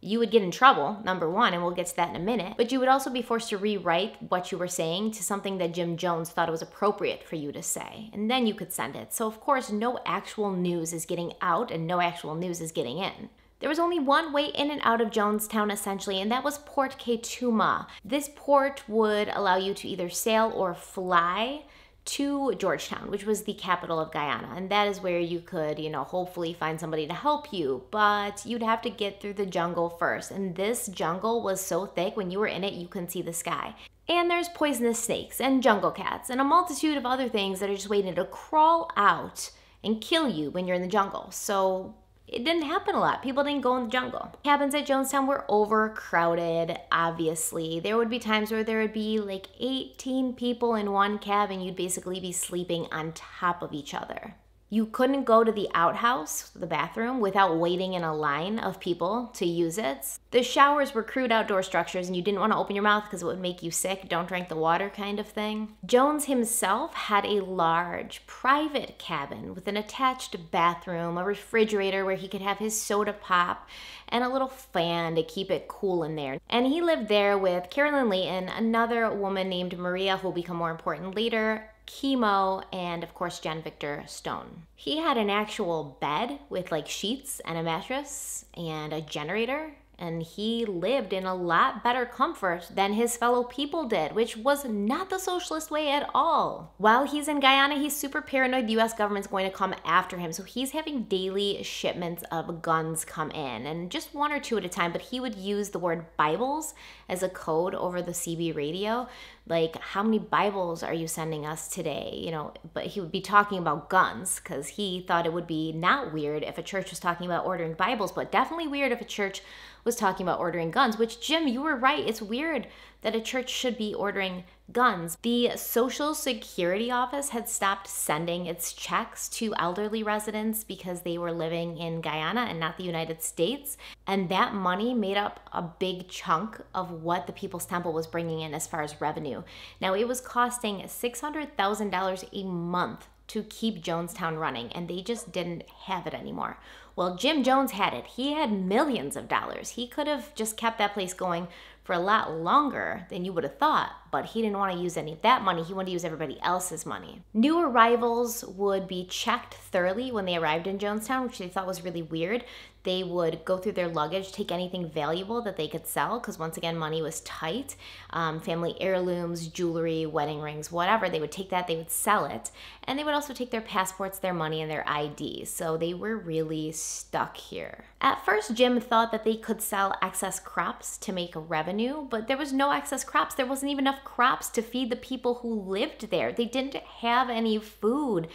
you would get in trouble, number one, and we'll get to that in a minute. But you would also be forced to rewrite what you were saying to something that Jim Jones thought it was appropriate for you to say. And then you could send it. So, of course, no actual news is getting out and no actual news is getting in. There was only one way in and out of Jonestown essentially, and that was Port Kaituma. This port would allow you to either sail or fly to Georgetown, which was the capital of Guyana. And that is where you could, you know, hopefully find somebody to help you. But you'd have to get through the jungle first. And this jungle was so thick, when you were in it, you couldn't see the sky. And there's poisonous snakes and jungle cats and a multitude of other things that are just waiting to crawl out and kill you when you're in the jungle. So it didn't happen a lot. People didn't go in the jungle. Cabins at Jonestown were overcrowded, obviously. There would be times where there would be like 18 people in one cabin. You'd basically be sleeping on top of each other. You couldn't go to the outhouse, the bathroom, without waiting in a line of people to use it. The showers were crude outdoor structures and you didn't want to open your mouth because it would make you sick, don't drink the water kind of thing. Jones himself had a large private cabin with an attached bathroom, a refrigerator where he could have his soda pop, and a little fan to keep it cool in there. And he lived there with Carolyn Layton, another woman named Maria who will become more important later, Kimo, and of course, John Victor Stoen. He had an actual bed with like sheets and a mattress and a generator and he lived in a lot better comfort than his fellow people did, which was not the socialist way at all. While he's in Guyana, he's super paranoid the US government's going to come after him, so he's having daily shipments of guns come in, and just one or two at a time, but he would use the word Bibles as a code over the CB radio. Like, how many Bibles are you sending us today? You know, but he would be talking about guns because he thought it would be not weird if a church was talking about ordering Bibles, but definitely weird if a church was talking about ordering guns, which, Jim, you were right. It's weird that a church should be ordering guns. The Social Security Office had stopped sending its checks to elderly residents because they were living in Guyana and not the United States. And that money made up a big chunk of what the People's Temple was bringing in as far as revenue. Now, it was costing $600,000 a month to keep Jonestown running, and they just didn't have it anymore. Well, Jim Jones had it. He had millions of dollars. He could have just kept that place going for a lot longer than you would have thought, but he didn't want to use any of that money. He wanted to use everybody else's money. New arrivals would be checked thoroughly when they arrived in Jonestown, which they thought was really weird they would go through their luggage, take anything valuable that they could sell, because once again, money was tight. Um, family heirlooms, jewelry, wedding rings, whatever, they would take that, they would sell it. And they would also take their passports, their money, and their IDs. So they were really stuck here. At first, Jim thought that they could sell excess crops to make revenue, but there was no excess crops. There wasn't even enough crops to feed the people who lived there. They didn't have any food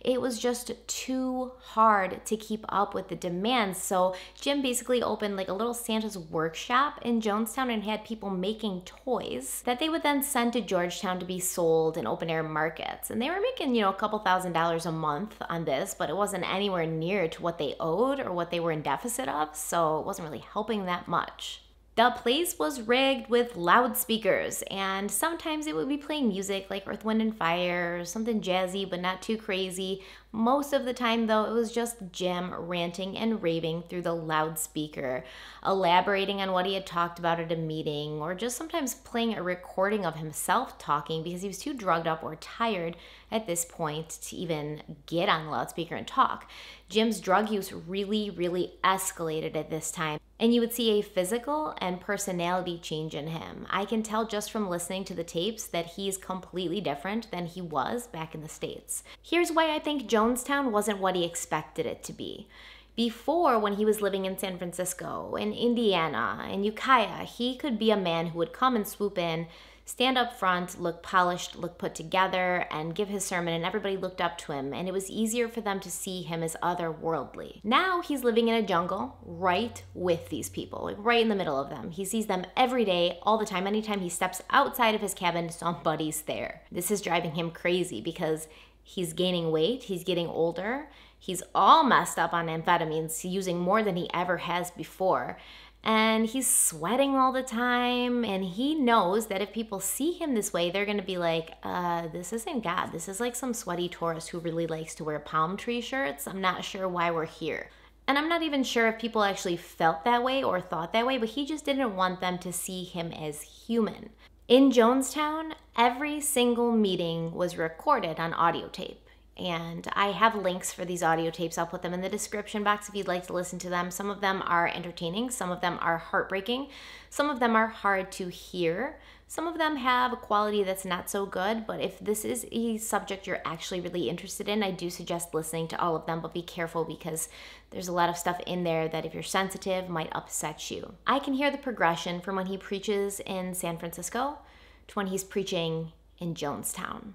it was just too hard to keep up with the demand. So Jim basically opened like a little Santa's workshop in Jonestown and had people making toys that they would then send to Georgetown to be sold in open air markets. And they were making, you know, a couple thousand dollars a month on this, but it wasn't anywhere near to what they owed or what they were in deficit of. So it wasn't really helping that much. The place was rigged with loudspeakers, and sometimes it would be playing music like Earth, Wind, and Fire, or something jazzy but not too crazy. Most of the time, though, it was just Jim ranting and raving through the loudspeaker, elaborating on what he had talked about at a meeting, or just sometimes playing a recording of himself talking because he was too drugged up or tired at this point to even get on the loudspeaker and talk. Jim's drug use really, really escalated at this time, and you would see a physical and personality change in him. I can tell just from listening to the tapes that he's completely different than he was back in the States. Here's why I think Jonestown wasn't what he expected it to be. Before, when he was living in San Francisco, in Indiana, in Ukiah, he could be a man who would come and swoop in, stand up front, look polished, look put together, and give his sermon, and everybody looked up to him, and it was easier for them to see him as otherworldly. Now he's living in a jungle right with these people, like right in the middle of them. He sees them every day, all the time. Anytime he steps outside of his cabin, somebody's there. This is driving him crazy because he's gaining weight, he's getting older, He's all messed up on amphetamines, using more than he ever has before. And he's sweating all the time. And he knows that if people see him this way, they're going to be like, uh, this isn't God. This is like some sweaty tourist who really likes to wear palm tree shirts. I'm not sure why we're here. And I'm not even sure if people actually felt that way or thought that way, but he just didn't want them to see him as human. In Jonestown, every single meeting was recorded on audio tape. And I have links for these audio tapes. I'll put them in the description box if you'd like to listen to them. Some of them are entertaining, some of them are heartbreaking, some of them are hard to hear. Some of them have a quality that's not so good, but if this is a subject you're actually really interested in, I do suggest listening to all of them, but be careful because there's a lot of stuff in there that if you're sensitive might upset you. I can hear the progression from when he preaches in San Francisco to when he's preaching in Jonestown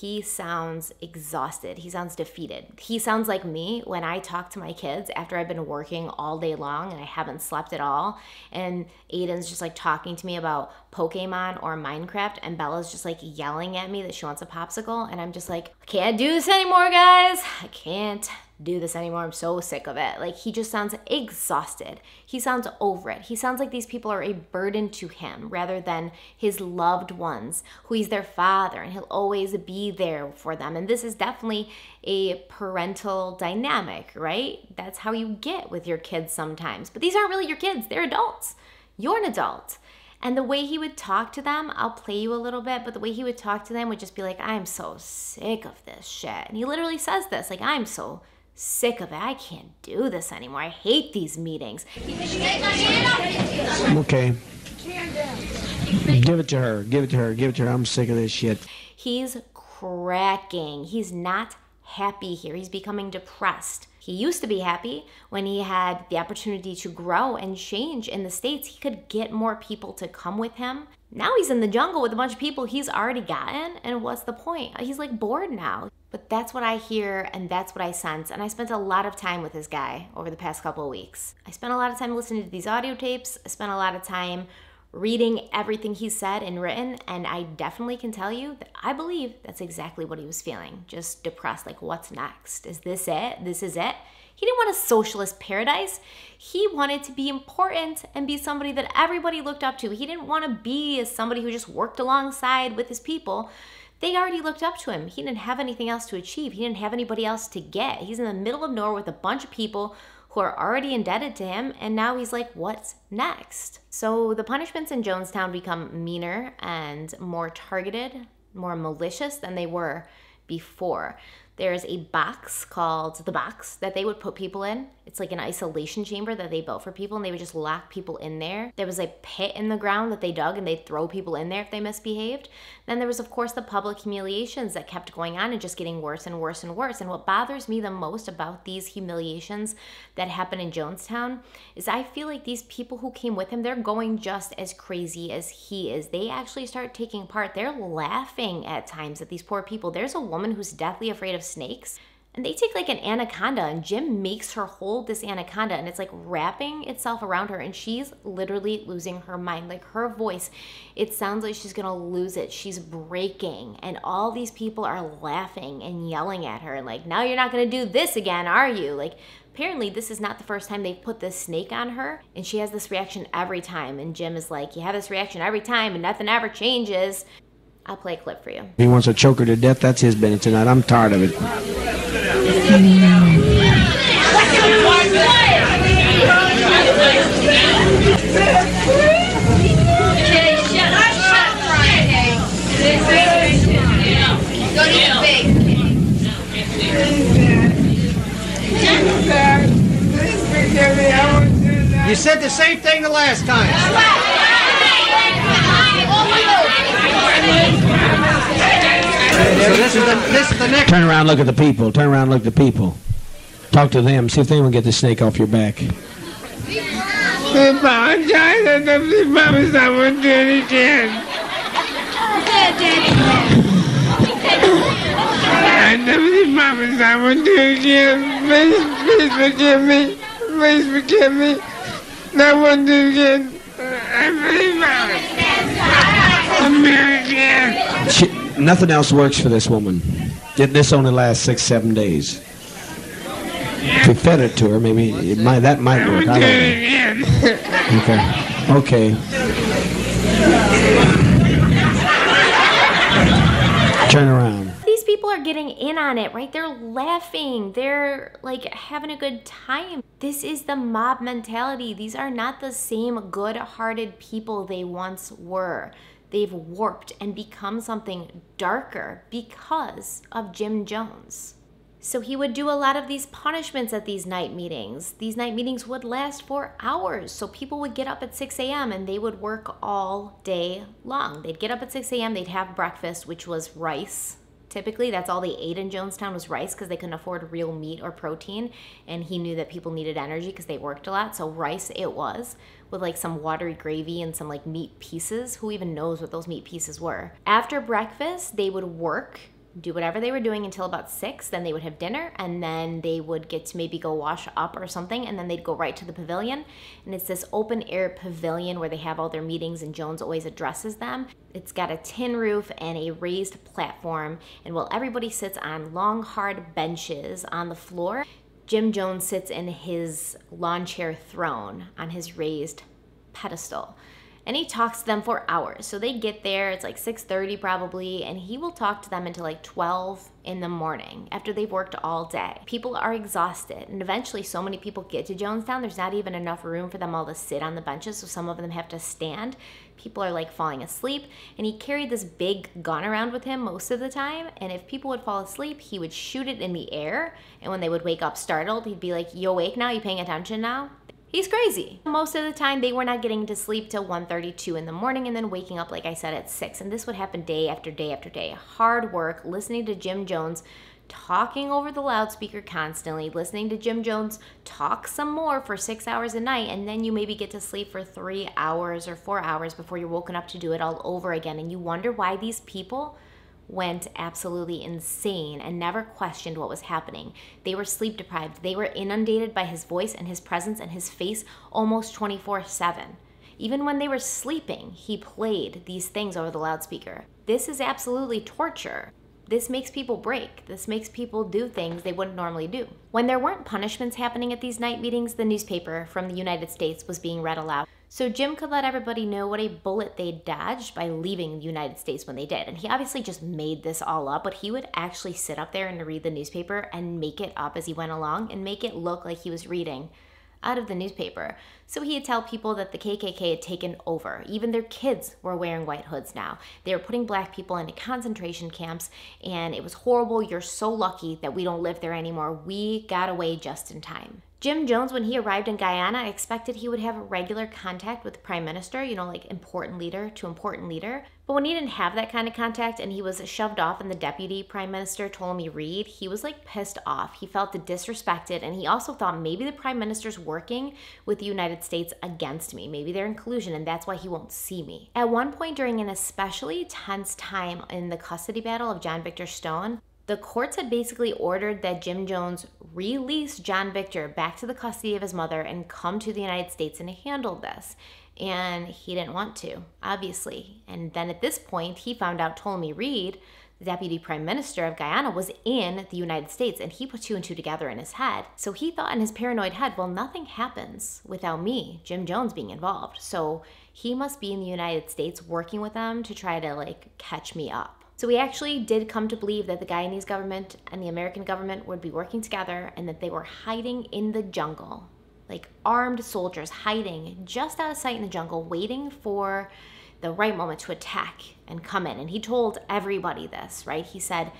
he sounds exhausted. He sounds defeated. He sounds like me when I talk to my kids after I've been working all day long and I haven't slept at all. And Aiden's just like talking to me about Pokemon or Minecraft, and Bella's just like yelling at me that she wants a popsicle. And I'm just like, I can't do this anymore, guys. I can't do this anymore. I'm so sick of it. Like, he just sounds exhausted. He sounds over it. He sounds like these people are a burden to him rather than his loved ones, who he's their father and he'll always be there for them. And this is definitely a parental dynamic, right? That's how you get with your kids sometimes. But these aren't really your kids, they're adults. You're an adult. And the way he would talk to them, I'll play you a little bit, but the way he would talk to them would just be like, I'm so sick of this shit. And he literally says this, like, I'm so sick of it. I can't do this anymore. I hate these meetings. Okay. Give it to her. Give it to her. Give it to her. I'm sick of this shit. He's cracking. He's not happy here. He's becoming depressed. He used to be happy when he had the opportunity to grow and change in the States. He could get more people to come with him. Now he's in the jungle with a bunch of people he's already gotten, and what's the point? He's like bored now. But that's what I hear and that's what I sense. And I spent a lot of time with this guy over the past couple of weeks. I spent a lot of time listening to these audio tapes. I spent a lot of time reading everything he said and written. And I definitely can tell you that I believe that's exactly what he was feeling. Just depressed. Like, what's next? Is this it? This is it? He didn't want a socialist paradise. He wanted to be important and be somebody that everybody looked up to. He didn't want to be as somebody who just worked alongside with his people they already looked up to him. He didn't have anything else to achieve. He didn't have anybody else to get. He's in the middle of nowhere with a bunch of people who are already indebted to him, and now he's like, what's next? So the punishments in Jonestown become meaner and more targeted, more malicious than they were before. There's a box called the box that they would put people in. It's like an isolation chamber that they built for people, and they would just lock people in there. There was a pit in the ground that they dug, and they'd throw people in there if they misbehaved. Then there was, of course, the public humiliations that kept going on and just getting worse and worse and worse. And what bothers me the most about these humiliations that happen in Jonestown is I feel like these people who came with him, they're going just as crazy as he is. They actually start taking part. They're laughing at times at these poor people. There's a woman who's deathly afraid of snakes. And they take like an anaconda, and Jim makes her hold this anaconda, and it's like wrapping itself around her, and she's literally losing her mind. Like her voice, it sounds like she's gonna lose it. She's breaking, and all these people are laughing and yelling at her, and like, now you're not gonna do this again, are you? Like, apparently, this is not the first time they've put this snake on her, and she has this reaction every time. And Jim is like, You have this reaction every time, and nothing ever changes. I'll play a clip for you. He wants to choke her to death. That's his business tonight. I'm tired of it. You said the same thing the last time. This is the next. Turn around, look at the people. Turn around, look at the people. Talk to them. See if they to get the snake off your back. I apologize. I definitely promise I won't do it again. I definitely promise I won't do it again. Please, please forgive me. Please forgive me. I won't do it again. I really promise. American. She, nothing else works for this woman. Did this only lasts six, seven days. If we fed it to her, maybe it might, that might work. I don't know. Okay. Okay. Turn around. These people are getting in on it, right? They're laughing. They're like having a good time. This is the mob mentality. These are not the same good hearted people they once were. They've warped and become something darker because of Jim Jones. So he would do a lot of these punishments at these night meetings. These night meetings would last for hours. So people would get up at 6 a.m. and they would work all day long. They'd get up at 6 a.m., they'd have breakfast, which was rice. Typically, that's all they ate in Jonestown was rice because they couldn't afford real meat or protein. And he knew that people needed energy because they worked a lot. So rice it was with like some watery gravy and some like meat pieces. Who even knows what those meat pieces were? After breakfast, they would work do whatever they were doing until about six. Then they would have dinner, and then they would get to maybe go wash up or something, and then they'd go right to the pavilion. And it's this open air pavilion where they have all their meetings, and Jones always addresses them. It's got a tin roof and a raised platform, and while everybody sits on long, hard benches on the floor, Jim Jones sits in his lawn chair throne on his raised pedestal and he talks to them for hours. So they get there, it's like 6:30 probably, and he will talk to them until like 12 in the morning after they've worked all day. People are exhausted, and eventually so many people get to Jonestown, there's not even enough room for them all to sit on the benches, so some of them have to stand. People are like falling asleep, and he carried this big gun around with him most of the time, and if people would fall asleep, he would shoot it in the air, and when they would wake up startled, he'd be like, "You awake now? You paying attention now?" He's crazy. Most of the time, they were not getting to sleep till 1.32 in the morning and then waking up, like I said, at 6. And this would happen day after day after day. Hard work, listening to Jim Jones talking over the loudspeaker constantly, listening to Jim Jones talk some more for six hours a night, and then you maybe get to sleep for three hours or four hours before you're woken up to do it all over again. And you wonder why these people went absolutely insane and never questioned what was happening. They were sleep deprived. They were inundated by his voice and his presence and his face almost 24 7. Even when they were sleeping, he played these things over the loudspeaker. This is absolutely torture. This makes people break. This makes people do things they wouldn't normally do. When there weren't punishments happening at these night meetings, the newspaper from the United States was being read aloud. So Jim could let everybody know what a bullet they dodged by leaving the United States when they did. And he obviously just made this all up, but he would actually sit up there and read the newspaper and make it up as he went along and make it look like he was reading out of the newspaper. So he'd tell people that the KKK had taken over. Even their kids were wearing white hoods now. They were putting black people into concentration camps, and it was horrible. You're so lucky that we don't live there anymore. We got away just in time. Jim Jones, when he arrived in Guyana, expected he would have regular contact with the prime minister, you know, like important leader to important leader. But when he didn't have that kind of contact and he was shoved off and the deputy prime minister Ptolemy Reid, he was like pissed off. He felt disrespected and he also thought maybe the prime minister's working with the United States against me. Maybe they're in collusion and that's why he won't see me. At one point during an especially tense time in the custody battle of John Victor Stoen, the courts had basically ordered that Jim Jones release John Victor back to the custody of his mother and come to the United States and handle this. And he didn't want to, obviously. And then at this point, he found out Ptolemy Reid, the deputy prime minister of Guyana, was in the United States and he put two and two together in his head. So he thought in his paranoid head, well, nothing happens without me, Jim Jones, being involved. So he must be in the United States working with them to try to like catch me up. So we actually did come to believe that the Guyanese government and the American government would be working together and that they were hiding in the jungle, like armed soldiers hiding just out of sight in the jungle, waiting for the right moment to attack and come in. And he told everybody this, right? He said,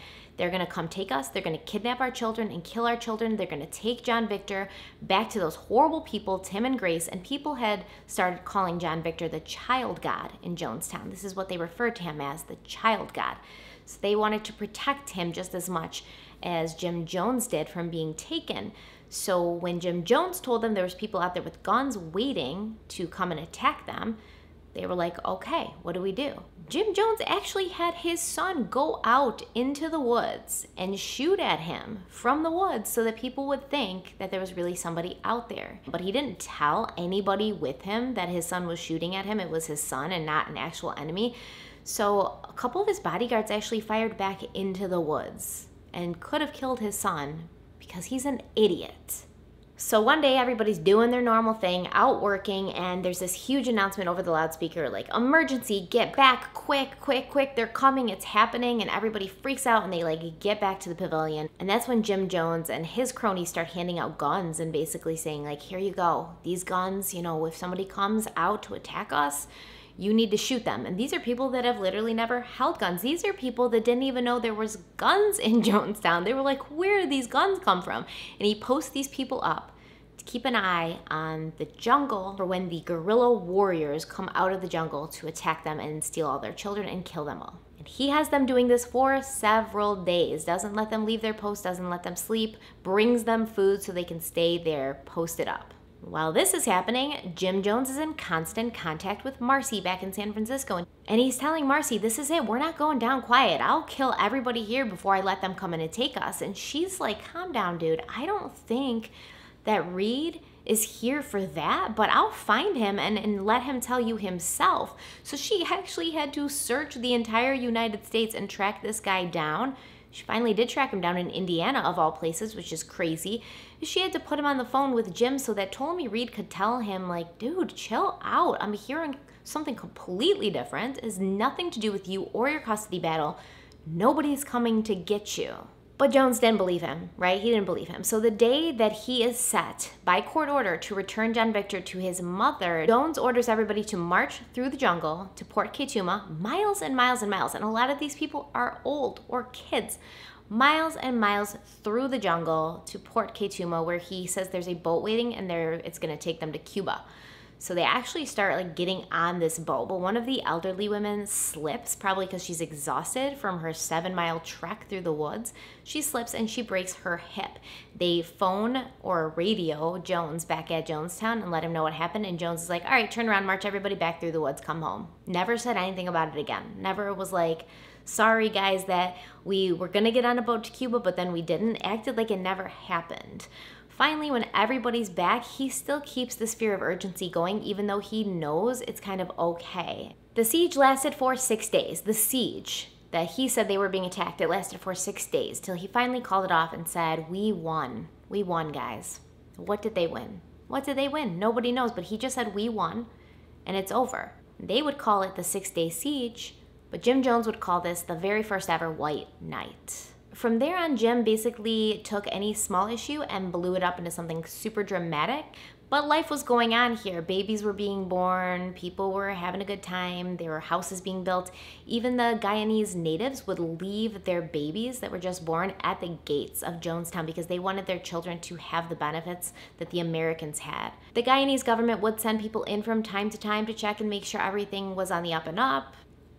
they're going to come take us. They're going to kidnap our children and kill our children. They're going to take John Victor back to those horrible people, Tim and Grace. And people had started calling John Victor the child god in Jonestown. This is what they referred to him as the child god. So they wanted to protect him just as much as Jim Jones did from being taken. So when Jim Jones told them there was people out there with guns waiting to come and attack them, they were like, okay, what do we do? Jim Jones actually had his son go out into the woods and shoot at him from the woods so that people would think that there was really somebody out there. But he didn't tell anybody with him that his son was shooting at him. It was his son and not an actual enemy. So a couple of his bodyguards actually fired back into the woods and could have killed his son because he's an idiot. So one day everybody's doing their normal thing, out working, and there's this huge announcement over the loudspeaker like, emergency, get back, quick, quick, quick, they're coming, it's happening, and everybody freaks out and they like get back to the pavilion. And that's when Jim Jones and his cronies start handing out guns and basically saying, like, here you go, these guns, you know, if somebody comes out to attack us, you need to shoot them. And these are people that have literally never held guns. These are people that didn't even know there was guns in Jonestown. They were like, where did these guns come from? And he posts these people up keep an eye on the jungle for when the guerrilla warriors come out of the jungle to attack them and steal all their children and kill them all. And he has them doing this for several days, doesn't let them leave their post, doesn't let them sleep, brings them food so they can stay there posted up. While this is happening, Jim Jones is in constant contact with Marcy back in San Francisco. And he's telling Marcy, This is it. We're not going down quiet. I'll kill everybody here before I let them come in and take us. And she's like, Calm down, dude. I don't think that Reid is here for that, but I'll find him and, and let him tell you himself. So she actually had to search the entire United States and track this guy down. She finally did track him down in Indiana, of all places, which is crazy. She had to put him on the phone with Jim so that Ptolemy Reid could tell him, like, dude, chill out. I'm hearing something completely different. It has nothing to do with you or your custody battle. Nobody's coming to get you. But Jones didn't believe him, right? He didn't believe him. So the day that he is set by court order to return John Victor to his mother, Jones orders everybody to march through the jungle to Port Kaituma, miles and miles and miles. And a lot of these people are old or kids. Miles and miles through the jungle to Port Kaituma, where he says there's a boat waiting and there it's going to take them to Cuba. So they actually start like getting on this boat. But one of the elderly women slips, probably because she's exhausted from her seven mile trek through the woods. She slips and she breaks her hip. They phone or radio Jones back at Jonestown and let him know what happened. And Jones is like, all right, turn around, march everybody back through the woods, come home. Never said anything about it again. Never was like, sorry guys that we were gonna get on a boat to Cuba, but then we didn't. Acted like it never happened. Finally, when everybody's back, he still keeps this fear of urgency going, even though he knows it's kind of okay. The siege lasted for six days. The siege that he said they were being attacked, it lasted for six days till he finally called it off and said, We won. We won, guys. What did they win? What did they win? Nobody knows, but he just said, We won, and it's over. They would call it the six day siege, but Jim Jones would call this the very first ever White Night. From there on, Jim basically took any small issue and blew it up into something super dramatic. But life was going on here. Babies were being born, people were having a good time, there were houses being built. Even the Guyanese natives would leave their babies that were just born at the gates of Jonestown because they wanted their children to have the benefits that the Americans had. The Guyanese government would send people in from time to time to check and make sure everything was on the up and up.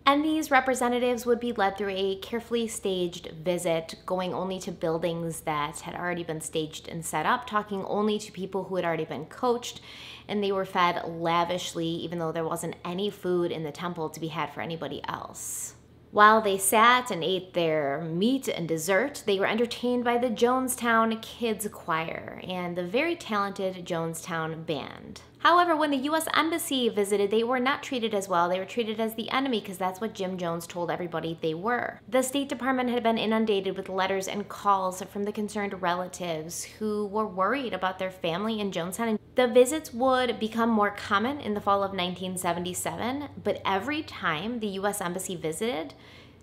And these representatives would be led through a carefully staged visit, going only to buildings that had already been staged and set up, talking only to people who had already been coached, and they were fed lavishly, even though there wasn't any food in the temple to be had for anybody else. While they sat and ate their meat and dessert, they were entertained by the Jonestown Kids Choir and the very talented Jonestown Band. However, when the US Embassy visited, they were not treated as well. They were treated as the enemy because that's what Jim Jones told everybody they were. The State Department had been inundated with letters and calls from the concerned relatives who were worried about their family in Jonestown. The visits would become more common in the fall of 1977, but every time the US Embassy visited,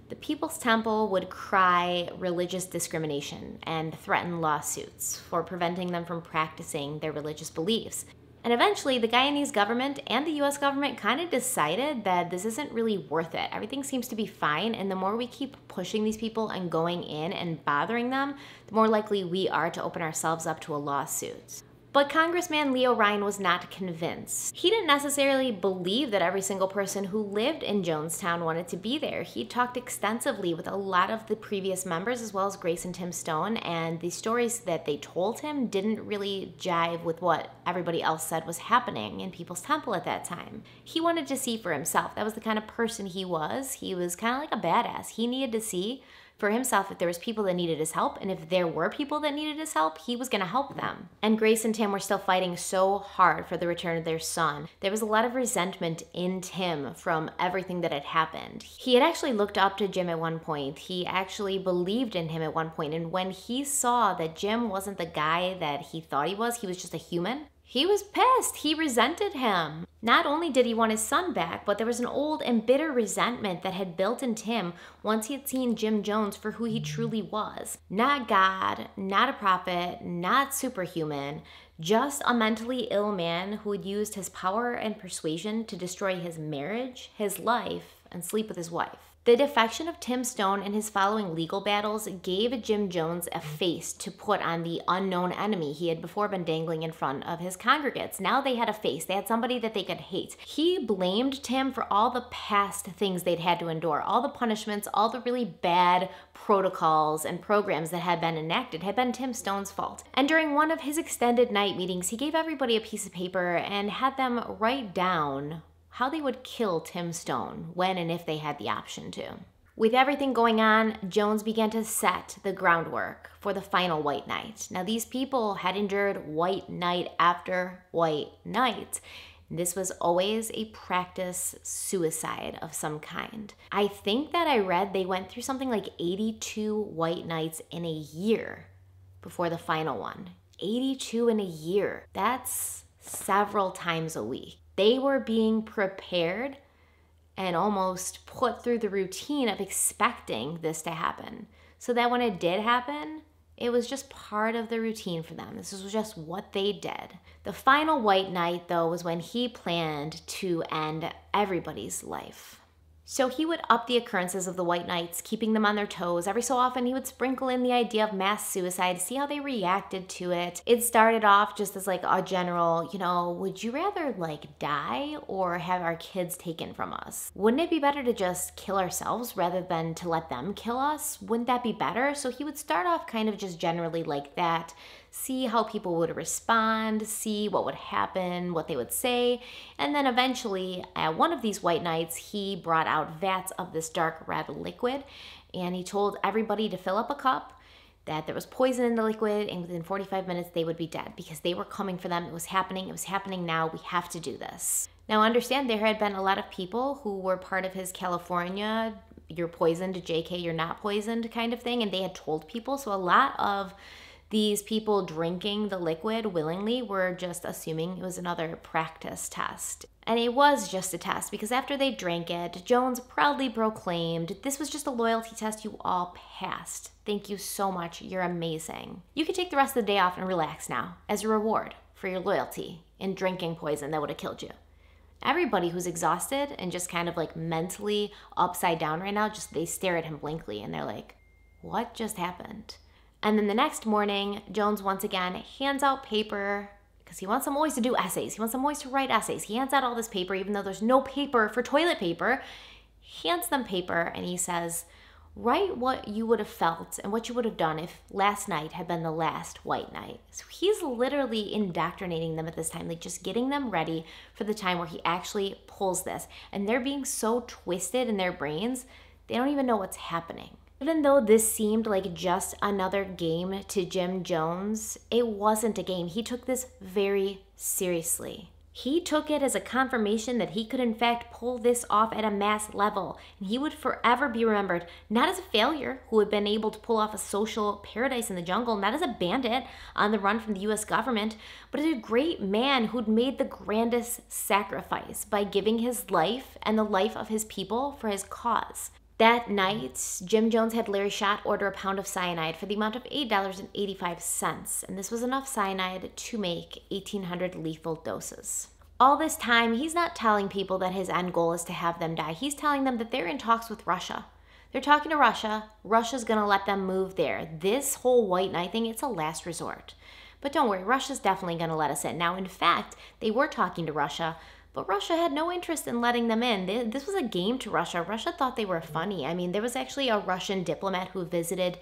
the People's Temple would cry religious discrimination and threaten lawsuits for preventing them from practicing their religious beliefs. And eventually, the Guyanese government and the US government kind of decided that this isn't really worth it. Everything seems to be fine, and the more we keep pushing these people and going in and bothering them, the more likely we are to open ourselves up to a lawsuit. But Congressman Leo Ryan was not convinced. He didn't necessarily believe that every single person who lived in Jonestown wanted to be there. He talked extensively with a lot of the previous members, as well as Grace and Tim Stoen, and the stories that they told him didn't really jive with what everybody else said was happening in People's Temple at that time. He wanted to see for himself. That was the kind of person he was. He was kind of like a badass. He needed to see for himself if there was people that needed his help and if there were people that needed his help he was going to help them. And grace and tim were still fighting so hard for the return of their son. There was a lot of resentment in tim from everything that had happened. He had actually looked up to jim at one point. He actually believed in him at one point. And when he saw that jim wasn't the guy that he thought he was he was just a human he was pissed. He resented him. Not only did he want his son back, but there was an old and bitter resentment that had built in Tim once he had seen Jim Jones for who he truly was. Not God, not a prophet, not superhuman, just a mentally ill man who had used his power and persuasion to destroy his marriage, his life, and sleep with his wife. The defection of Tim Stoen and his following legal battles gave Jim Jones a face to put on the unknown enemy he had before been dangling in front of his congregates. Now they had a face, they had somebody that they could hate. He blamed Tim for all the past things they'd had to endure, all the punishments, all the really bad protocols and programs that had been enacted had been Tim Stoen's fault. And during one of his extended night meetings, he gave everybody a piece of paper and had them write down how they would kill Tim Stoen when and if they had the option to. With everything going on, Jones began to set the groundwork for the final White Night. Now, these people had endured White Night after White Night. This was always a practice suicide of some kind. I think that I read they went through something like 82 White Nights in a year before the final one. 82 in a year. That's several times a week they were being prepared and almost put through the routine of expecting this to happen. So that when it did happen, it was just part of the routine for them. This was just what they did. The final white night, though, was when he planned to end everybody's life. So he would up the occurrences of the White Nights, keeping them on their toes. Every so often, he would sprinkle in the idea of mass suicide see how they reacted to it. It started off just as like a general, you know, would you rather like die or have our kids taken from us? Wouldn't it be better to just kill ourselves rather than to let them kill us? Wouldn't that be better? So he would start off kind of just generally like that see how people would respond, see what would happen, what they would say. And then eventually, at one of these white nights, he brought out vats of this dark red liquid and he told everybody to fill up a cup that there was poison in the liquid and within 45 minutes they would be dead because they were coming for them. It was happening. It was happening now. We have to do this. Now, understand there had been a lot of people who were part of his California, you're poisoned, JK, you're not poisoned kind of thing, and they had told people. So, a lot of these people drinking the liquid willingly were just assuming it was another practice test. And it was just a test because after they drank it, Jones proudly proclaimed, This was just a loyalty test you all passed. Thank you so much. You're amazing. You can take the rest of the day off and relax now as a reward for your loyalty in drinking poison that would have killed you. Everybody who's exhausted and just kind of like mentally upside down right now, just they stare at him blankly and they're like, What just happened? And then the next morning, Jones once again hands out paper because he wants them always to do essays. He wants them always to write essays. He hands out all this paper, even though there's no paper for toilet paper. He hands them paper and he says, Write what you would have felt and what you would have done if last night had been the last white night. So he's literally indoctrinating them at this time, like just getting them ready for the time where he actually pulls this. And they're being so twisted in their brains, they don't even know what's happening. Even though this seemed like just another game to Jim Jones, it wasn't a game. He took this very seriously. He took it as a confirmation that he could, in fact, pull this off at a mass level, and he would forever be remembered not as a failure who had been able to pull off a social paradise in the jungle, not as a bandit on the run from the US government, but as a great man who'd made the grandest sacrifice by giving his life and the life of his people for his cause. That night, Jim Jones had Larry Schacht order a pound of cyanide for the amount of $8.85, and this was enough cyanide to make 1,800 lethal doses. All this time, he's not telling people that his end goal is to have them die. He's telling them that they're in talks with Russia. They're talking to Russia. Russia's going to let them move there. This whole white night thing, it's a last resort. But don't worry, Russia's definitely going to let us in. Now, in fact, they were talking to Russia but Russia had no interest in letting them in. This was a game to Russia. Russia thought they were funny. I mean, there was actually a Russian diplomat who visited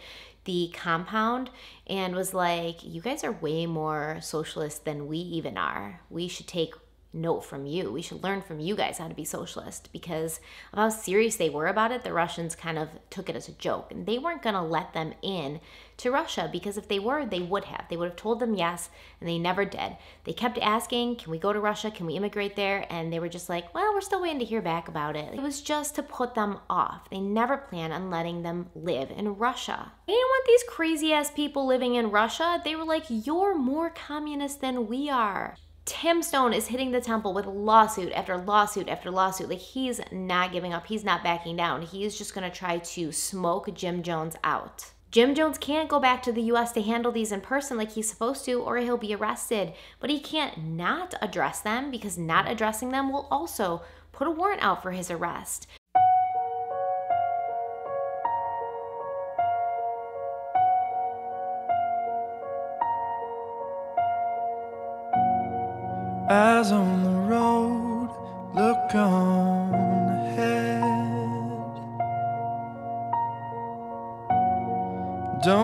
the compound and was like, You guys are way more socialist than we even are. We should take note from you. We should learn from you guys how to be socialist because of how serious they were about it. The Russians kind of took it as a joke and they weren't going to let them in to Russia because if they were, they would have. They would have told them yes and they never did. They kept asking, Can we go to Russia? Can we immigrate there? And they were just like, Well, we're still waiting to hear back about it. It was just to put them off. They never planned on letting them live in Russia. They didn't want these crazy ass people living in Russia. They were like, You're more communist than we are. Tim Stoen is hitting the temple with lawsuit after lawsuit after lawsuit. Like he's not giving up. He's not backing down. He's just going to try to smoke Jim Jones out. Jim Jones can't go back to the US to handle these in person like he's supposed to, or he'll be arrested. But he can't not address them because not addressing them will also put a warrant out for his arrest. As on the road, look on